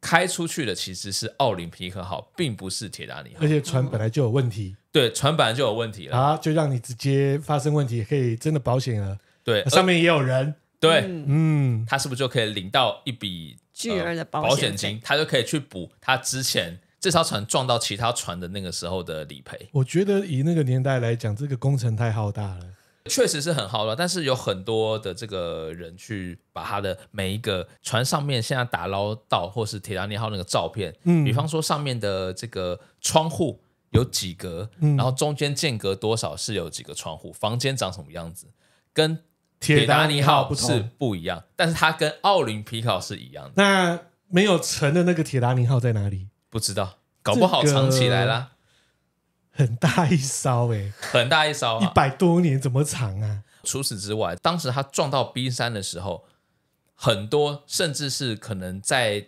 Speaker 2: 开出去的其实是奥林匹克号，并不是铁达尼号
Speaker 1: 而。且船本来就有问题
Speaker 2: 对，船本来就有问题了。
Speaker 1: 啊，就让你直接发生问题，可以真的保险了。
Speaker 2: 对，
Speaker 1: 上面也有人，
Speaker 2: 对，
Speaker 3: 嗯
Speaker 1: 嗯，
Speaker 2: 他是不是就可以领到一笔
Speaker 3: 巨额的保险
Speaker 2: 金？他就可以去补他之前这艘船撞到其他船的那个时候的理赔。
Speaker 1: 我觉得以那个年代来讲，这个工程太浩大了。
Speaker 2: 确实是很好了，但是有很多的这个人去把他的每一个船上面现在打捞到或是铁达尼号那个照片，
Speaker 1: 嗯。
Speaker 2: 比方说上面的这个窗户有几格，
Speaker 1: 嗯。
Speaker 2: 然后中间间隔多少是有几个窗户，房间长什么样子，跟
Speaker 1: 铁达尼
Speaker 2: 尼号是
Speaker 1: 不同，
Speaker 2: 不一样，但是它跟奥林匹克是一样的，
Speaker 1: 那没有沉的那个铁达尼号在哪里？
Speaker 2: 不知道，搞不好藏起来啦，
Speaker 1: 很大一艘哎、
Speaker 2: 很大一艘啊。
Speaker 1: 一百多年怎么长啊？
Speaker 2: 除此之外，当时他撞到冰山的时候，很多甚至是可能在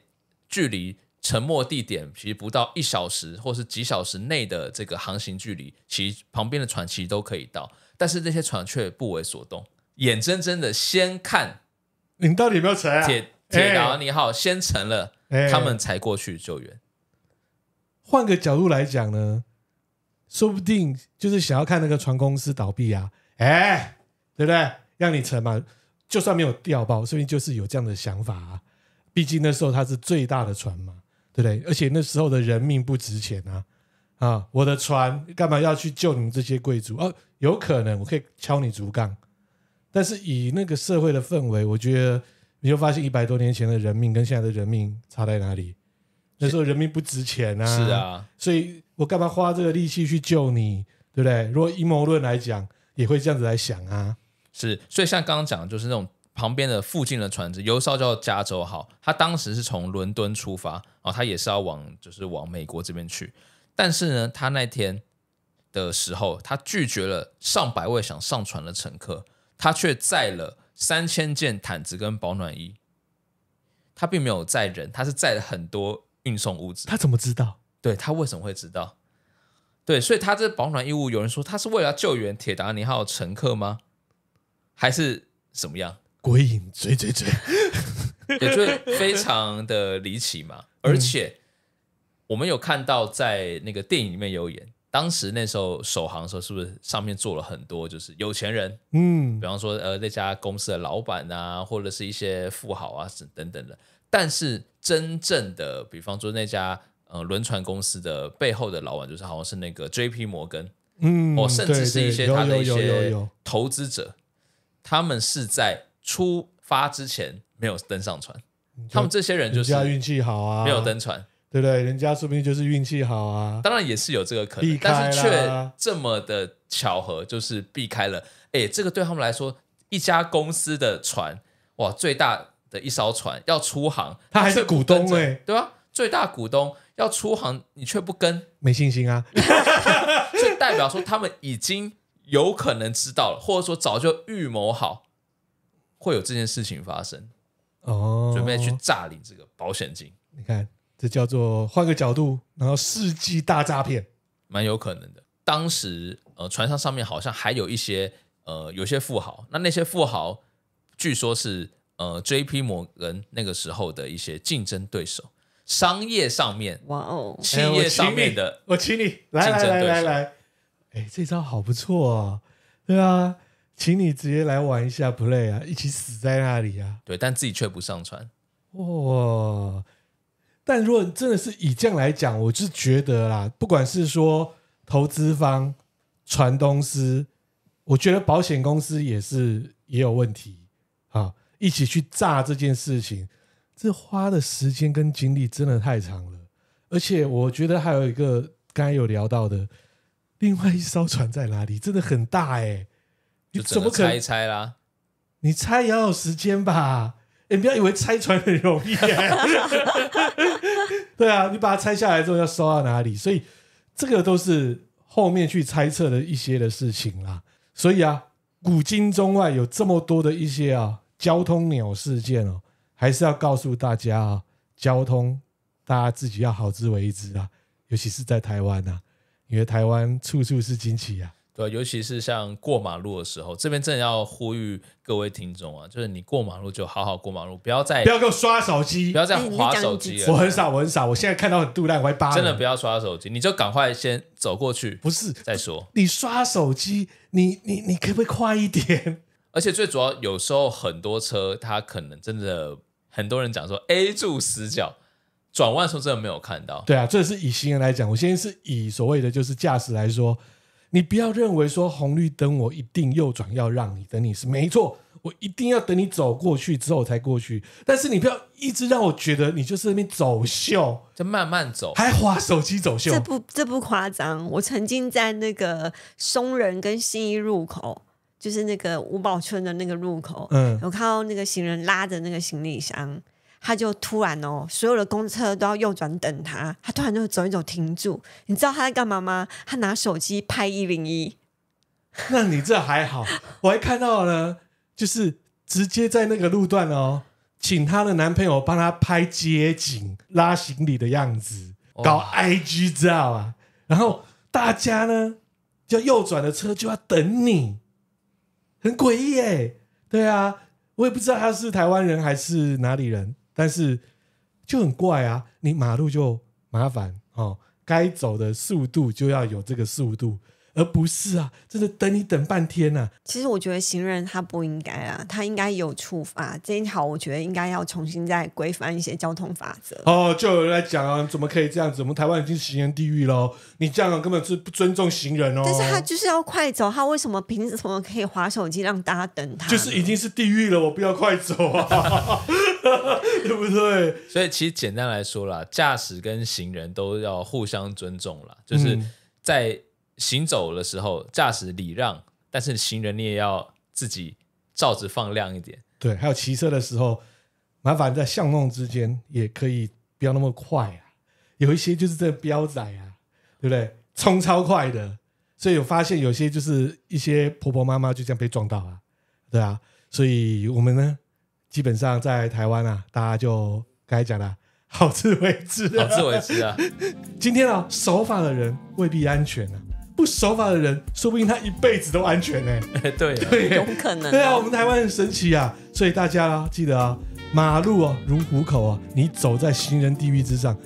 Speaker 2: 距离沉没地点其实不到一小时或是几小时内的这个航行距离，其实旁边的船其实都可以到，但是那些船却不为所动，眼睁睁的先看
Speaker 1: 你到底有没有沉啊？
Speaker 2: 铁铁达尼号先沉了，
Speaker 1: 哎
Speaker 2: 他们才过去救援。
Speaker 1: 换个角度来讲呢，说不定就是想要看那个船公司倒闭啊，哎，对不对？让你沉嘛，就算没有掉包，说不定就是有这样的想法啊。毕竟那时候它是最大的船嘛，对不对？而且那时候的人命不值钱啊，啊，我的船干嘛要去救你们这些贵族？哦，有可能我可以敲你竹杠，但是以那个社会的氛围，我觉得你就发现一百多年前的人命跟现在的人命差在哪里？那时候人命不值钱啊，
Speaker 2: 是，啊，
Speaker 1: 所以我干嘛花这个力气去救你，对不对？如果阴谋论来讲，也会这样子来想啊。
Speaker 2: 是，所以像刚刚讲的，就是那种旁边的附近的船只，有一艘叫加州号，他当时是从伦敦出发，然后它也是要往就是往美国这边去，但是呢，他那天的时候，他拒绝了上百位想上船的乘客，他却载了三千件毯子跟保暖衣，他并没有载人，他是载了很多运送物资。
Speaker 1: 他怎么知道？
Speaker 2: 对他为什么会知道？对，所以他这保暖衣物，有人说他是为了救援铁达尼号乘客吗？还是怎么样？
Speaker 1: 鬼影追追追，
Speaker 2: 也就是非常的离奇嘛。而且我们有看到在那个电影里面有演，当时那时候首航的时候，是不是上面坐了很多就是有钱人，
Speaker 1: 嗯
Speaker 2: 比，方说呃那家公司的老板啊，或者是一些富豪啊是等等的。但是真正的，比方说那家呃轮船公司的背后的老板，就是好像是那个 J.P. 摩根，
Speaker 1: 嗯，
Speaker 2: 哦，甚至是一些他的一些，投资者，他们是在出发之前没有登上船，他们这些人就是
Speaker 1: 运气好啊，
Speaker 2: 没有，登船，
Speaker 1: 对不对？人家说不定就是运气好啊。
Speaker 2: 当然也是有这个可能但是却
Speaker 1: 啦
Speaker 2: 这么的巧合，就是避开了。哎，这个对他们来说，一家公司的船，哇，最大的一艘船要出航，
Speaker 1: 他还是股东
Speaker 2: 跟着
Speaker 1: 欸
Speaker 2: 对吧？最大股东要出航，你却不跟，
Speaker 1: 没信心啊，
Speaker 2: 所以代表说他们已经有可能知道了，或者说早就预谋好会有这件事情发生，
Speaker 1: 哦，
Speaker 2: 准备去诈领这个保险金。
Speaker 1: 你看这叫做换个角度，然后世纪大诈骗。
Speaker 2: 蛮有可能的。当时呃，船上上面好像还有一些呃，有些富豪，那那些富豪据说是呃，J.P. 摩根那个时候的一些竞争对手，商业上面、
Speaker 3: 哇哦，
Speaker 2: 企业上面的，
Speaker 1: 我请你来来来来来，哎，这招好不错啊，对啊，请你直接来玩一下 play 啊，一起死在那里啊，
Speaker 2: 对，但自己却不上船，
Speaker 1: 哇！但如果真的是以这样来讲，我是觉得啦，不管是说投资方、船东司，我觉得保险公司也是也有问题啊，一起去炸这件事情，这花的时间跟精力真的太长了，而且我觉得还有一个刚才有聊到的，另外一艘船在哪里，真的很大哎、你怎么
Speaker 2: 猜一？猜啦？
Speaker 1: 你猜也要有时间吧？你不要以为拆船很容易、对啊，你把它拆下来之后要收到哪里？所以这个都是后面去猜测的一些的事情啦。所以啊，古今中外有这么多的一些啊交通鸟事件哦，还是要告诉大家啊，交通大家自己要好自为之啊，尤其是在台湾啊，因为台湾处处是惊奇啊。
Speaker 2: 对，尤其是像过马路的时候，这边真的要呼吁各位听众啊，就是你过马路就好好过马路，不要再
Speaker 1: 不要给我刷手机
Speaker 2: 不，要再
Speaker 3: 哎你
Speaker 2: 划
Speaker 3: 讲几次
Speaker 2: 手机了。
Speaker 1: 我很少，我很少，我现在看到很杜烂，我还扒
Speaker 2: 真的不要刷手机，你就赶快先走过去
Speaker 1: 不是
Speaker 2: 再说。
Speaker 1: 你刷手机，你你你可不可以快一点？
Speaker 2: 而且最主要，有时候很多车它可能真的很多人讲说 A 柱死角，转弯的时候真的没有看到。
Speaker 1: 对啊，这是以行人来讲，我现在是以所谓的就是驾驶来说，你不要认为说红绿灯我一定右转要让你，等你是没错，我一定要等你走过去之后才过去，但是你不要一直让我觉得你就是那边走秀，
Speaker 2: 就慢慢走，
Speaker 1: 还划手机走秀。
Speaker 3: 这，不这不夸张，我曾经在那个松仁跟新一入口，就是那个五宝村的那个入口，
Speaker 1: 嗯，
Speaker 3: 我看到那个行人拉着那个行李箱，他就突然哦，所有的公车都要右转等他，他突然就走一走停住，你知道他在干嘛吗？他拿手机拍一零一，
Speaker 1: 那你这还好，我还看到了，就是直接在那个路段哦，请她的男朋友帮她拍街景、拉行李的样子，搞 IG 照啊。然后大家呢，要右转的车就要等你，很诡异耶。对啊，我也不知道他是台湾人还是哪里人，但是就很怪啊。你马路就麻烦哦，该走的速度就要有这个速度。而不是啊，真的等你等半天呐、
Speaker 3: 其实我觉得行人他不应该啊，他应该有处罚这一条，我觉得应该要重新再规范一些交通法则。
Speaker 1: 哦，就有人来讲啊，怎么可以这样子？我们台湾已经是行人地狱喽，你这样根本是不尊重行人哦。
Speaker 3: 但是他就是要快走，他为什么凭什么可以划手机让大家等他？
Speaker 1: 就是已经是地狱了，我不要快走啊，对不对？
Speaker 2: 所以其实简单来说啦，驾驶跟行人都要互相尊重啦，就是
Speaker 1: 嗯
Speaker 2: 在行走的时候，驾驶礼让，但是行人你也要自己照着放亮一点。
Speaker 1: 对，还有骑车的时候，麻烦在巷弄之间也可以不要那么快啊。有一些就是这标仔啊，对不对？冲超快的，所以有发现有些就是一些婆婆妈妈就这样被撞到啊，对啊。所以我们呢，基本上在台湾啊，大家就刚才讲的，好自为之啊。
Speaker 2: 好自为之啊！
Speaker 1: 今天啊，守法的人未必安全啊，不守法的人，说不定他一辈子都安全呢、
Speaker 2: 对啊，
Speaker 1: 对
Speaker 3: 有可能、
Speaker 1: 对啊，我
Speaker 3: 哦。
Speaker 1: 们台湾很神奇啊，所以大家啊，记得啊，马路啊如虎口啊，你走在行人地狱之上，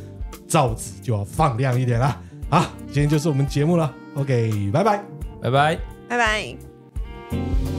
Speaker 1: 罩子就要放亮一点啦。好，今天就是我们节目了，OK，拜拜。
Speaker 2: 拜拜。
Speaker 3: 拜拜。